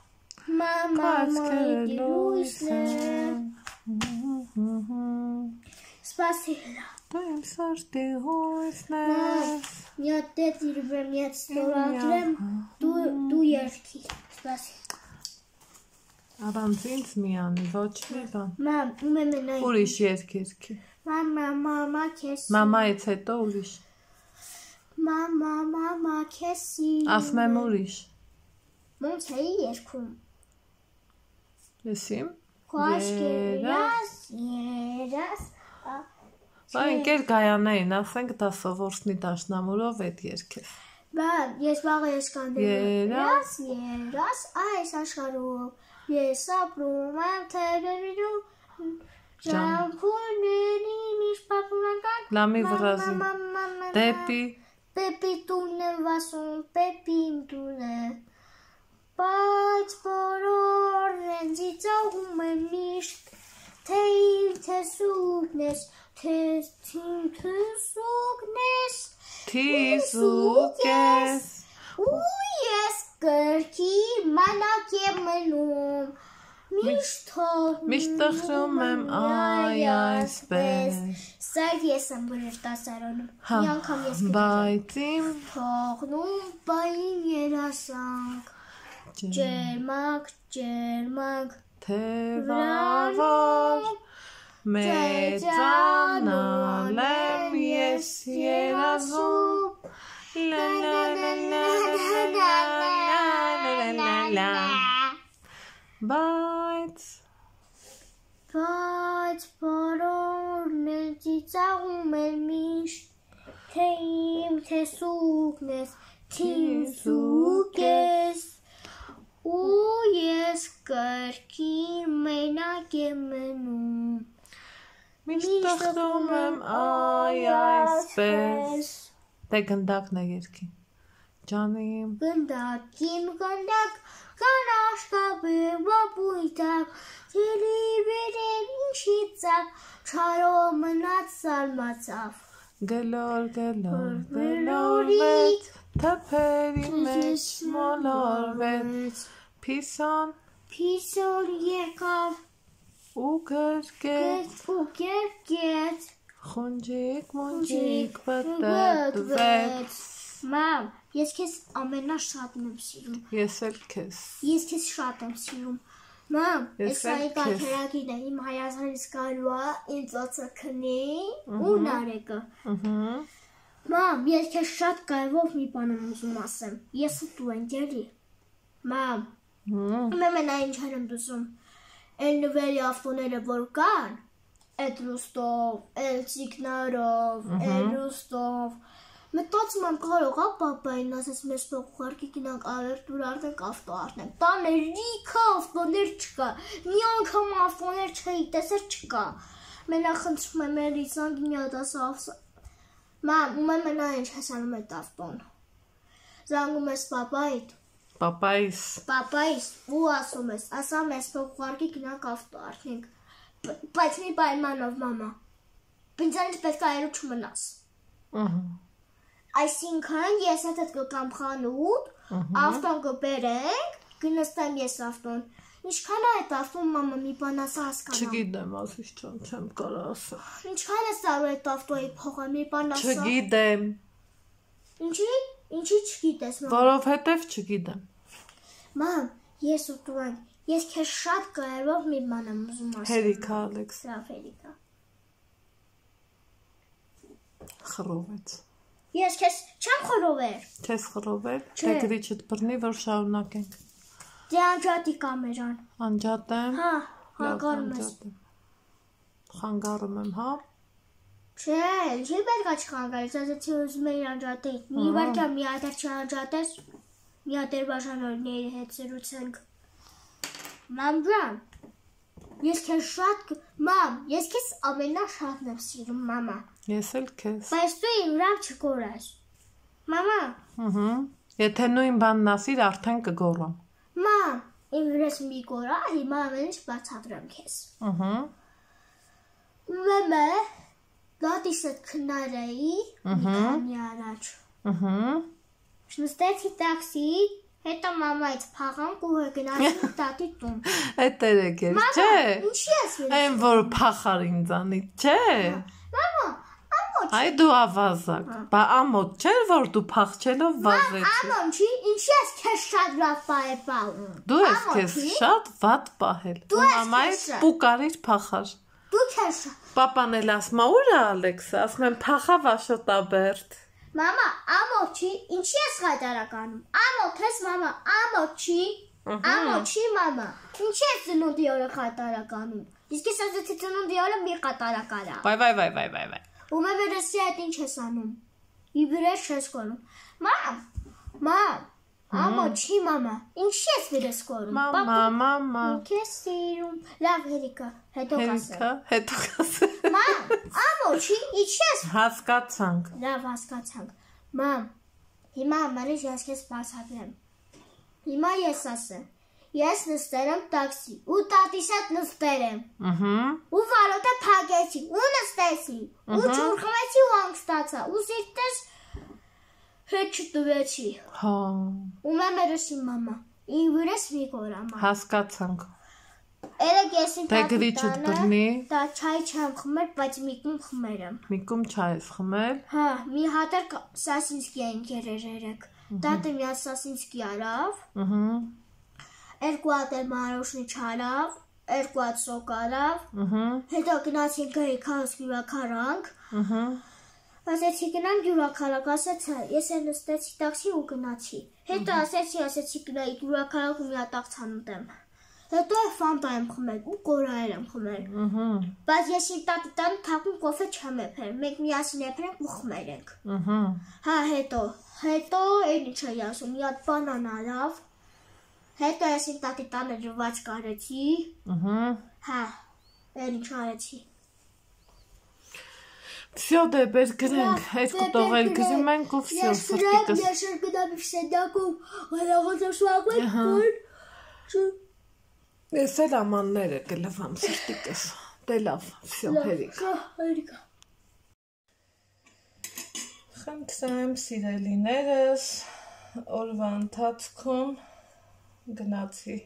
մամա, լույս լույսն են։ Սպասիլա։ Դու իմ սրտի հույսն ես։ Մի հատ դետ իրբեմ, մի հատ ստորագրեմ, դու դու երկի։ Սպասի։ Առանց ինձ մի անի, ոչ մի բան։ Մամ, ում եմ նայ։ Ուրիշ երգ երգի։ Մամա, մամա, քեզ։ Մամայից հետո ուրիշ։ Մամա, մամա, քեսի։ Ասում եմ ուրիշ։ Ոնց էի երկում։ Լսիմ։ Քաշկերաս, երաս։ Բա ընկեր գայանային, ասենք դա սովորսնի դաշնամուրով այդ երգեր։ Բա, ես վաղը ես կանեմ։ Երաս։ երաս, այս աշխարհով։ Ես ապրում եմ թերերու։ Ժամփուրների միշտ պատմական։ Լամի վրազի։ Դեպի Պեպի տունն եմ վասում, պեպի իմ տունը։ Բայց բոլոր ռենձի ծաղում եմ միշտ, թե իմ թե սուկն ես, թե իմ թե սուկն ես, թիզուկ ես։ ու ես կրքի մանակ եմ մնում, միշտ Միշտ տխրում եմ այ այսպես։ Սա ես եմ բրեր տասարանում, Հա, մի անգամ ես կգիտեմ։ Բայց իմ Թողնում բային երասանք, ջերմակ, ջերմակ, թևավոր մեծանալ եմ ես երազում լա լա լա լա լա լա լա լա բայց Բայց բոլորն էլ ծիծաղում են միշտ, թե իմ թե սուկն ես, թին սուկ ես, ու ես կրկին մենակ եմ մնում։ միշտ տխրում եմ այ այսպես դե գնդակն է երկի ջանիմ Գնդակ, իմ գնդակ, կան աշկաբեր բապույտակ, թելի վերև ինչի ծակ, չարո մնաց սալմացավ։ Գլոր գլոր Գլորի գլորվեց թփերի մեջ մոլորվեց փիսան Փիսոր եկավ ու գրկեց ու գերգետ խունջիկ մունջիկ պատտվեց Մամ, ես քեզ ամենաշատն եմ սիրում։ ես էլ քեզ Ես քեզ շատ եմ սիրում։ Մամ, Ես ես էլ այ քեզ։ կաթերագին եմ, իմ հայազանից գալու է, ինձ օծը քնի ու նարեկը։ ըհը Մամ, ես քեզ շատ կարևոր մի բան եմ ուզում ասեմ։ Ես ու դու ենք էլի։ Մամ, մեմենա ինչ եմ դուսում։ Էլ նվերի ավտոները որ կան, այդ ռուստով, էլ ցիկնարով, էլ ռուստով։ Մտածում եմ կարող է պապային ասես մեզ փոխարկի գնանք ավերտուր արդենք ավտո արդենք։ Տաներ լիքը ավտոներ չկա։ Մի անգամ ավտոներ չէի տեսել չկա։ Մենա խնդրում եմ Էլիսան գնյադասը Մամ, ու մենա ինչ հասանում է ավտոն։ Զանգում ես պապայիդ, Պապայիս Պապայիս ու ասում ես, ասա մեզ փոխարկի գնանք ավտո արդենք։ Բ- Բայց մի պայմանով, մամա։ Բնջանից պետք է այրու չմնաս։ ըհը Այսինքն ես հետ կգամ խանութ, ավտոն կբերենք, գնստեմ ես ավտոն։ Ինչքան է այդ ավտոն մամա մի բան ասա հասկանամ։ չգիտեմ ասից ջան չեմ կարող ասել Ինչքան է սարու այդ ավտոյի փողը մի բան ասա։ չգիտեմ Ինչի՞, ինչի չգիտես մամ։ որովհետև չգիտեմ Մամ, ես ու դու ենք։ Ես քեզ շատ կարևոր մի բան եմ ուզում ասել։ հերիքա ալեքս Լավ, հերիքա։ խռովեց Ես քեզ չեմ խորոver։ Չես խռովել, թե գրիչդ բռնի, որ շարունակենք։ Դե անջատի կամերան։ Անջատեմ։ Հա, հանգարում ես։ Խանգարում եմ, հա։ Չէ, չի պետք է չխանգարես, ասեցի ուզում էի անջատել։ Մի Ահա։ վարկա մի հատ չանջատես։ Մի հատ էր բաժանորների հետ զրուցենք։ Մամ ջան, ես քեզ շատ մամ, ես քեզ ամենաշատն եմ սիրում, մամա։ Ես էլ քեզ։ Բայց դու վրա չկորաս։ Մամա, Ահա։ Եթե նույն բանն ասիր, արդեն կգոռամ։ մամ, իմ վրաս մի կորա, հիմա ամեն ինչ բացատրեմ քեզ։ Ահա։ Մամա, դատիս հետ քնարեի, Ահա։ առաջ։ Ահա։ Նստեցի տաքսի, հետո մամայից փախանք ու գնացինք [laughs] տատի տուն։ Այդ երեք էր, չէ։ ինչի ես վեր։ Այն որ փախար ինձանից, չէ։ Մամա, ամոչ։ Այ դու ավազակ։ Բա ամոթ չէր որ դու փախչելով վազեցի։ Ամոչի, ինչի ես քեզ շատ լավ պահում։ Դու ես քեզ շատ վատ պահել։ ես մամայից պուկարիր փախար։ Դու շատ- Պապան էլ ասում է, ուր է Ալեքսը, ասում եմ փախավ աշոտաբերդ։ Մամա, ամոչի, ինչի ես խայտարականում։ Ամոթ ես մամա, ամոչի։ Ամոչի մամա։ Ինչի ես ծնունդի օրը խայտարականում։ Իսկ ես ասեցի ծնունդի օրը մի խայտարակարա։ Վայ վայ վայ վայ վայ վայ։ Ու մե վերսի այդ ինչ ես անում։ Իբրես չես կորում։ Մամ, մամ, ամոչի մամա, ինչի ես վերս կորում։ Մամա, մամա։ Քեզ սիրում։ Լավ հերիկա, հետո կասեմ։ հետո կասեմ։ Մամ, ամոչի, ինչի ես Հասկացանք։ Լավ հասկացանք։ Մամ, հիմա ամենից ես քեզ բացատրեմ։ Հիմա ես ասեմ։ Ես նստել եմ տաքսի ու տատիս հետ նստել եմ։ Ահա։ Ու վարոտը փակեցի ու նստեցի։ Ու ճուրխվեցի ու անգստացա։ Ու սիրտես հետ չտվեցի։ Հա, Ու մեմերսի մամա։ Ին վրես մի կորամա։ հասկացանք։ Երեք ես իմ Դե գրիչդ բռնի։ Դա չայ չեմ խմել, բայց մի կում խմել եմ։ Միկում չայ ես խմել։ Հա, մի հատ էլ կ- Սասինսկի էին գերեր երեք։ Դատը մի Սասինսկի արավ, Ահա։ երկու հատ Մարոշնի չարավ, երկու հատ սոկ արավ, Ահա։ հետո գնացինք գայի քարոս հյուրաքարանք, Ահա։ ասեցի գնամ հյուրաքարանք, ասեցի, ես էլ նստեցի տաքսի ու գնացի։ Հետո ասեցի, ասեցի գնայի հյուրաքարանք ու մի հատ աղցան ուտեմ։ Հետո ֆանտա եմ խմել ու կորայր եմ խմել։ Ահա։ Բայց ես իմ տատի տան թակում կոֆե չեմ եփել։ Մենք միասին եփրենք ու խմել ենք։ Ահա։ Հա, հետո, հետո այն ինչ էի ասում, մի հատ բանան արավ։ Հետո ես իմ տատի տանը ջված կարեցի։ Ահա։ Հա, այն ինչ արեցի։ Всё, դե բեր գրենք, Լավ, այդ դե կտողել բեր գրում ենք ու всё, Ես գրեմ, սրտիկս։ ես շրջգնամ սենդակում, հալաղոց շուակույն Ահա։ կոր։ Ես էլ ամանները կլվամ սրտիկս։ Դե լավ, всё, հերիք։ Հերիկա։ Խնդրեմ սիրելիներս, օրվա ընթացքում գնացի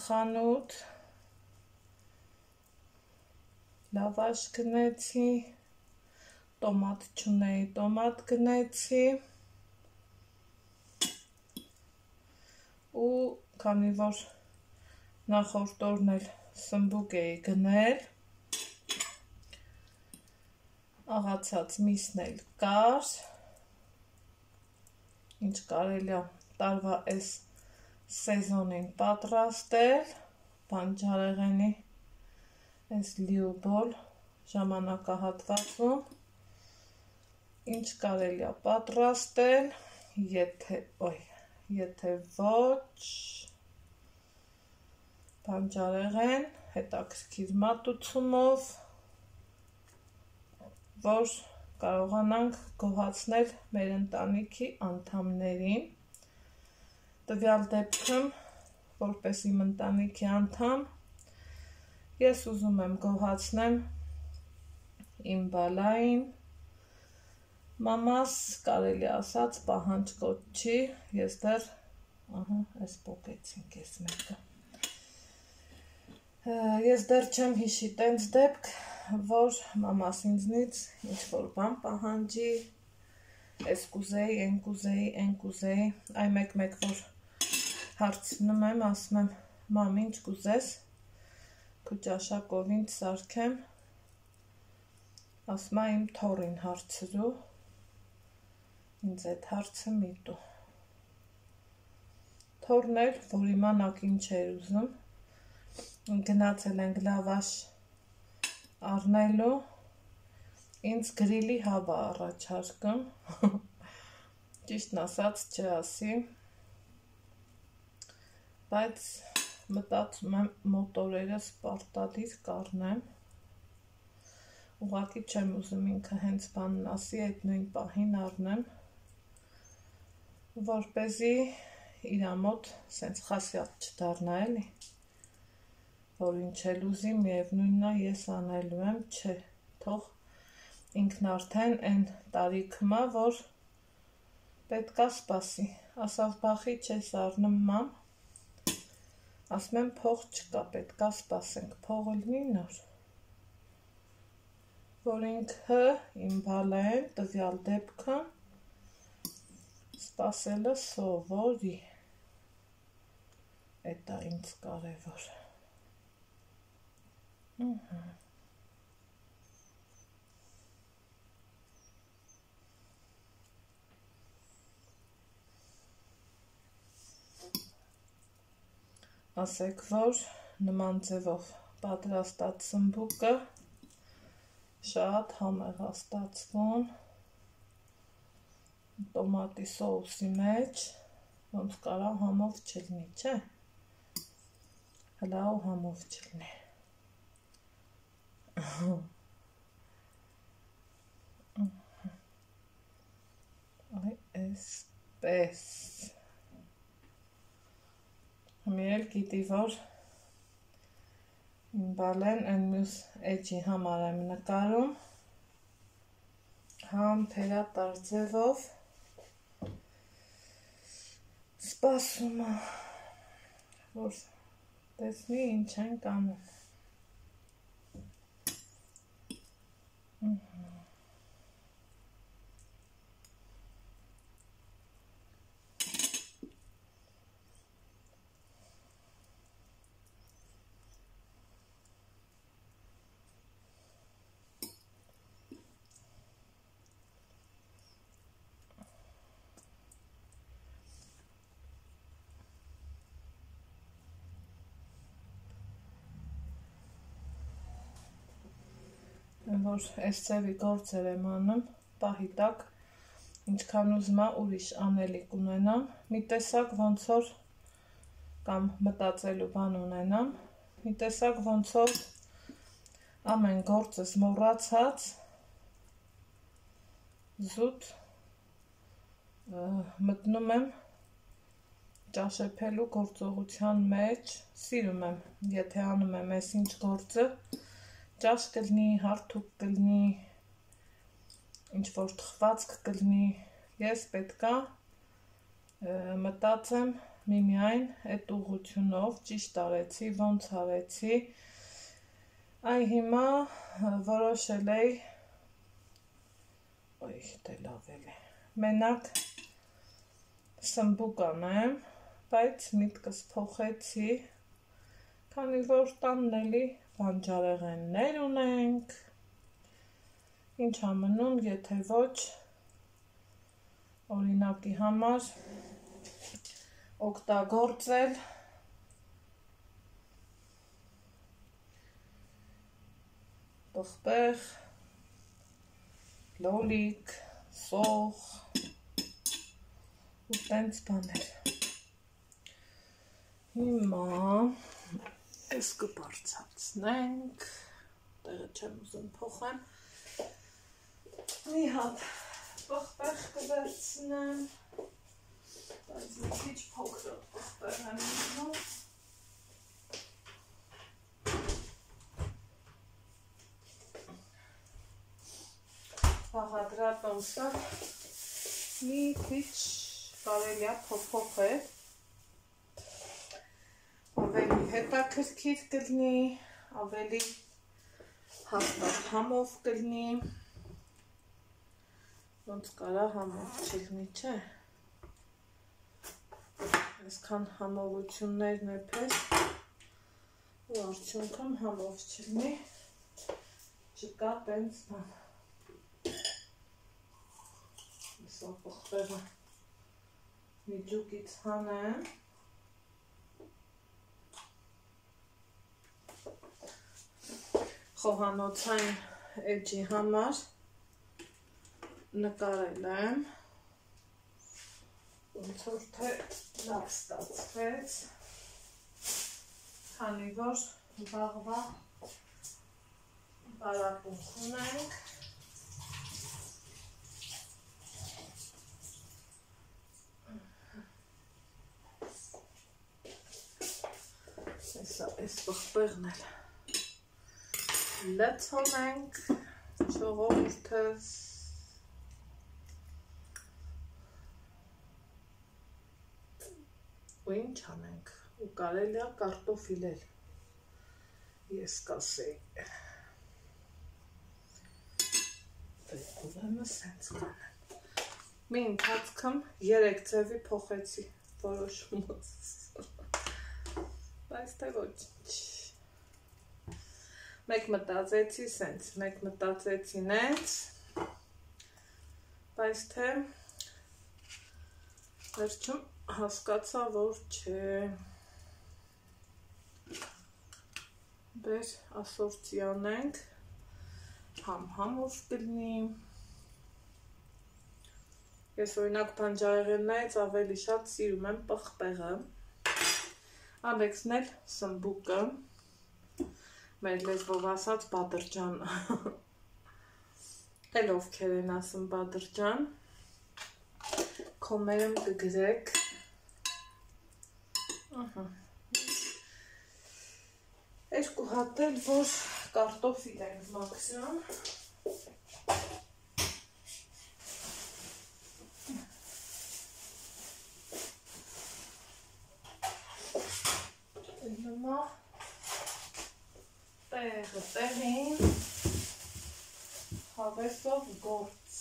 խանութ, լավաշ գնեցի, տոմատ չունեի, տոմատ գնեցի, ու քանի որ նախորդ օրն էլ սմբուկ էի գնել, աղացած միսն էլ կար, ինչ կարելի է տարվա այս սեզոնին պատրաստել, բանջարեղենի այս լիուբոլ ժամանակահատվածում, ինչ կարելի է պատրաստել, եթե, ոյ, եթե ոչ, բանջարեղեն, հետաքրքիր մատուցումով, որ կարողանանք գոհացնել մեր ընտանիքի անդամներին։ Տվյալ դեպքում, որպես իմ ընտանիքի անդամ, ես ուզում եմ գոհացնեմ իմ բալային, մամաս կարելի ասած պահանջկոտ չի, ես դեռ, ահա, այս պոկեցինք ես մեկը, ես դեռ չեմ հիշի տենց դեպք, որ մամաս ինձնից ինչ-որ բան պահանջի, ես կուզեի, են կուզեի, են կուզեի, այ մեկ-մեկ որ հարցնում եմ, ասում եմ, մամ, ինչ կուզես, քու ճաշակով ինձ սարքեմ, եմ, իմ թորին հարցրու, ինձ այդ հարցը միտու։ Թորներ, որ իմանակ ինչ էր ուզում, գնացել ենք լավաշ առնելու ինձ գրիլի հավա առաջարկում [laughs] ճիշտն ասած չասի բայց մտածում եմ մոտորերս պարտադիր կառնեմ ուղղակի չեմ ուզում ինքը հենց բանն ասի այդ նույն պահին առնեմ որ เป զի իր մոտ սենց խասյատ չդառնա էլի որ ինչ էլ ուզի, միևնույնն է ես անելու եմ, չէ, թող ինքն արդեն այն տարիքմա, որ պետքա սպասի, ասավ բախի չես առնում մամ, ասում եմ փող չկա, պետքա սպասենք, փողը լինի նոր, որ ինքը իմ բալեն տվյալ դեպքը սպասելը սովորի, էտա ինձ կարևոր է։ Ասեք, որ նման ձևով պատրաստած սմբուկը շատ համեղ է ստացվում տոմատի սոուսի մեջ, ոնց կարա համով չլինի, չէ։ Հլա ու համով չլինի։ Այ էսպես։ Մեր գիտի որ բալեն այն մյուս էջի համար եմ նկարում համ թերատար ձևով սպասում որ տեսնի ինչ են կանում որ այս ծևի գործեր եմ անում, պահի տակ, ինչքան ուզմա ուրիշ անելիք ունենամ, մի տեսակ ոնց որ կամ մտածելու բան ունենամ, մի տեսակ ոնց որ ամեն գործս մոռացած զուտ մտնում եմ ճաշեփելու գործողության մեջ, սիրում եմ, եթե անում եմ այսինչ գործը, ճաշ կլինի, հարթուկ կլինի, ինչ որ թխվածք կլինի, ես պետքա մտածեմ միմիայն այդ ուղությունով ճիշտ արեցի, ոնց արեցի։ Այ հիմա որոշել էի Ոյ, դե լավ էլի։ Մենակ սմբուկ անեմ, բայց միտքս փոխեցի, քանի որ տանն էլի բանջարեղեններ ունենք։ Ինչ ամնում, եթե ոչ օրինակի համար օգտագործել բխբեղ, լոլիկ, սող ու տենց բաներ։ Հիմա ես կբարձացնենք, տեղը չեմ ուզում փոխեմ, մի հատ բխբեղ կվերցնեմ, բայց մի քիչ փոքր բխբեղ եմ ուզում, Բաղադրատոմսը մի քիչ կարելի է փոփոխել ավելի հետաքրքիր կլինի, ավելի հաստատ համով կլինի ոնց կարա համով չլինի, չէ։ Այսքան համովություններն է պես ու արդյունքում համով չլինի, չկա տենց բան։ Իսա պխվեղը միջուկից հանեմ, խոհանոցային էջի համար նկարել եմ ոնց որ թե լավ ստացվեց քանի որ վաղվա բարապունք ունենք Այսա, այս բխբեղն էլ լցոնենք ժողովուրդս ու ինչ անենք ու կարելի է կարտոֆիլել ես կասեի ուրեմն սենց կանեմ մի ընթացքում երեք ձևի փոխեցի որոշումս բայց թե ոչինչ մեկ մտածեցի սենց մեկ մտածեցի նենց բայց թե վերջում հասկացա, որ չէ։ Բեր ասորցիան ենք, համ համով կլնի։ Ես օրինակ բանջարեղեններից ավելի շատ սիրում եմ պխպեղը։ Ալեքսն էլ սմբուկը, մեր լեզվով ասած բադրջան։ [laughs] Էլ ովքեր են ասում բադրջան, կոմերում կգրեք Ահա։ Երկու հատ էլ որ կարտոֆիլ ենք մաքսիմում։ Հիմա տեղը տեղին հավեսով գործ։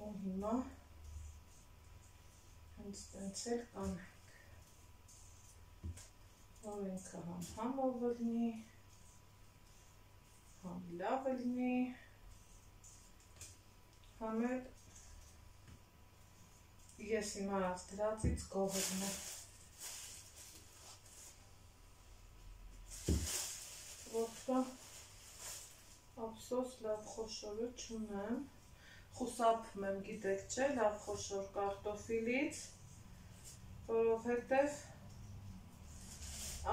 Ու հիմա հենց տենց էլ կանենք։ Որ ինքը համ համով լինի, համ լավ լինի, համ էլ ես իմ արած դրածից գողերն է։ Որտա ափսոս լավ խոշորը չունեմ, խուսափում եմ, գիտեք չէ, լավ խոշոր կարտոֆիլից, որովհետև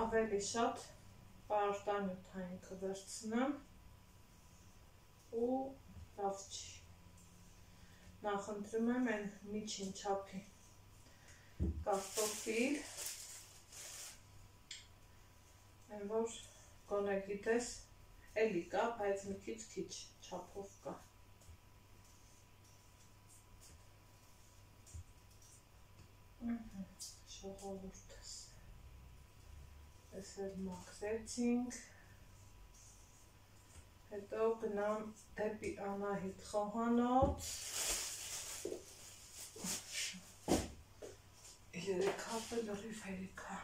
ավելի շատ պարտանյութային կվերցնեմ ու լավ չի։ Նախընտրում եմ են միջին չափի կարտոֆիլ, են որ գոնե գիտես, էլի կա, բայց մի քիչ քիչ չափով կա։ Ժողովուրդս։ Էս էլ մաքրեցինք։ Հետո գնամ դեպի Անահիտ խոհանոց։ Երեք հապը լրիվ հերիքա։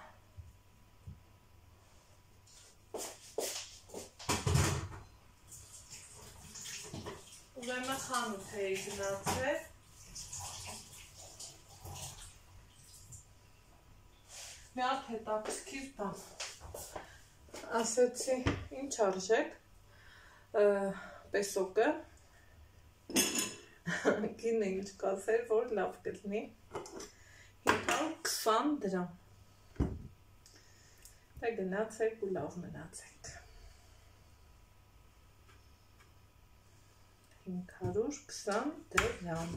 Ուրեմն խանութ էի գնացել։ Մի հատ հետաքրքիր բան։ Ասեցի, ինչ արժեք պեսոկը։ Կինը [coughs] ինչ կասեր, որ լավ կլինի։ 520 դրամ։ Դե գնացեք ու լավ մնացեք։ 520 դրամ։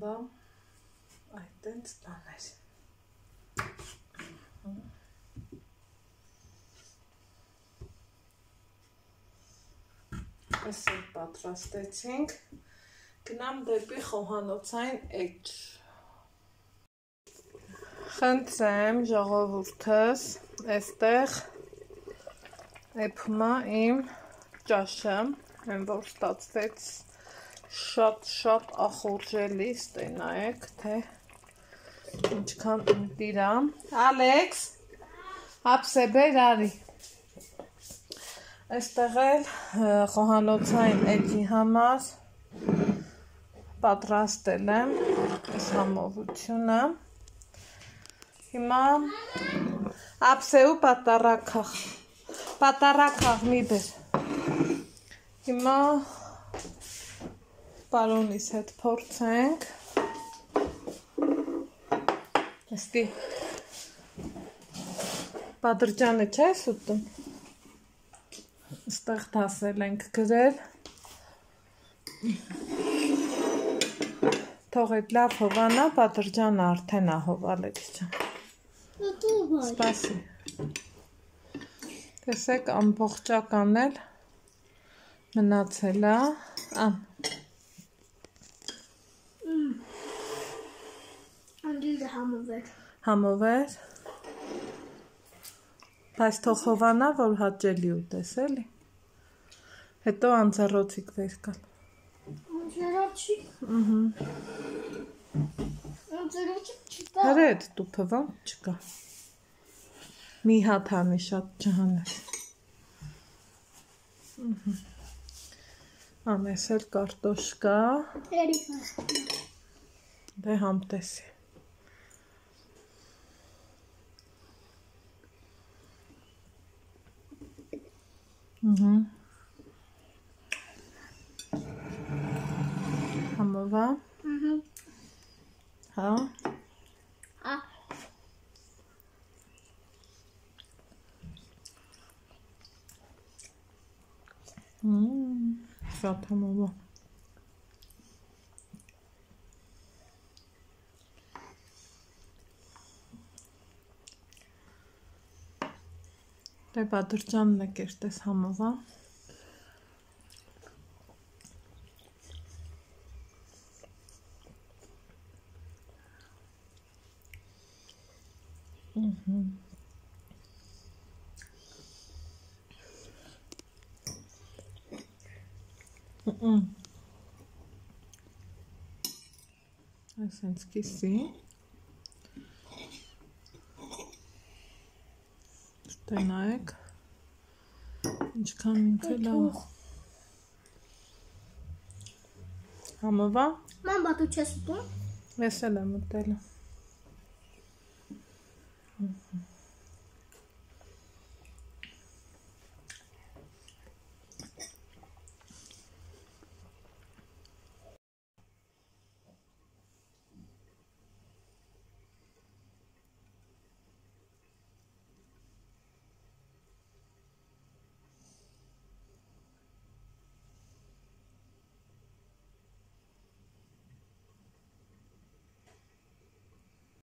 Բա այդտենց բաներ։ Այսօր պատրաստեցինք։ Գնամ դեպի խոհանոցային էջ։ Խնդրեմ ժողովուրդս, այստեղ Էփմա իմ ճաշը, այն որ ստացվեց շատ-շատ ախորժելի, ստե նայեք, թե ինչքան ընտիրա։ Ալեքս, ապսե բեր արի։ Այստեղ էլ խոհանոցային էջի համար պատրաստել եմ այս համովությունը։ Հիմա ապսեու պատարակախ Պատարակ աղմի բեր։ Հիմա պարոնիս հետ փորձենք։ Աստի Պատրճանը չես ուտում։ Ստեղ դասել ենք գրել։ Թող այդ լավ հովանա, պատրճանը արդեն ահովալ է ջան։ Սպասի։ Տեսեք ամբողջական էլ մնացել է, ան։ Անդիլը համովեր։ Համովեր։ Բայց թող հովանա, որ հաճելի ուտես, էլի։ Հետո անձեռոցիկ վեր կալ։ Անձեռոցի։ Ահա։ Անձեռոցի չկա։ Հրեդ տուփվան չկա։ Մի հատ հանի շատ չհանես։ Անես էլ կարտոշկա։ Երիկա։ Դե համտեսի։ Ահա։ Համովա։ Ահա։ Հա։ Մմ, շատ համով է։ Դե Բադրճանն է կերտես համովա։ Ահա Այսենց կիսի։ Տնայեք։ Ինչքան ինքը լավ։ Համովա։ Մամա դու չես ուտում։ Ես էլ եմ ուտել։ Ահա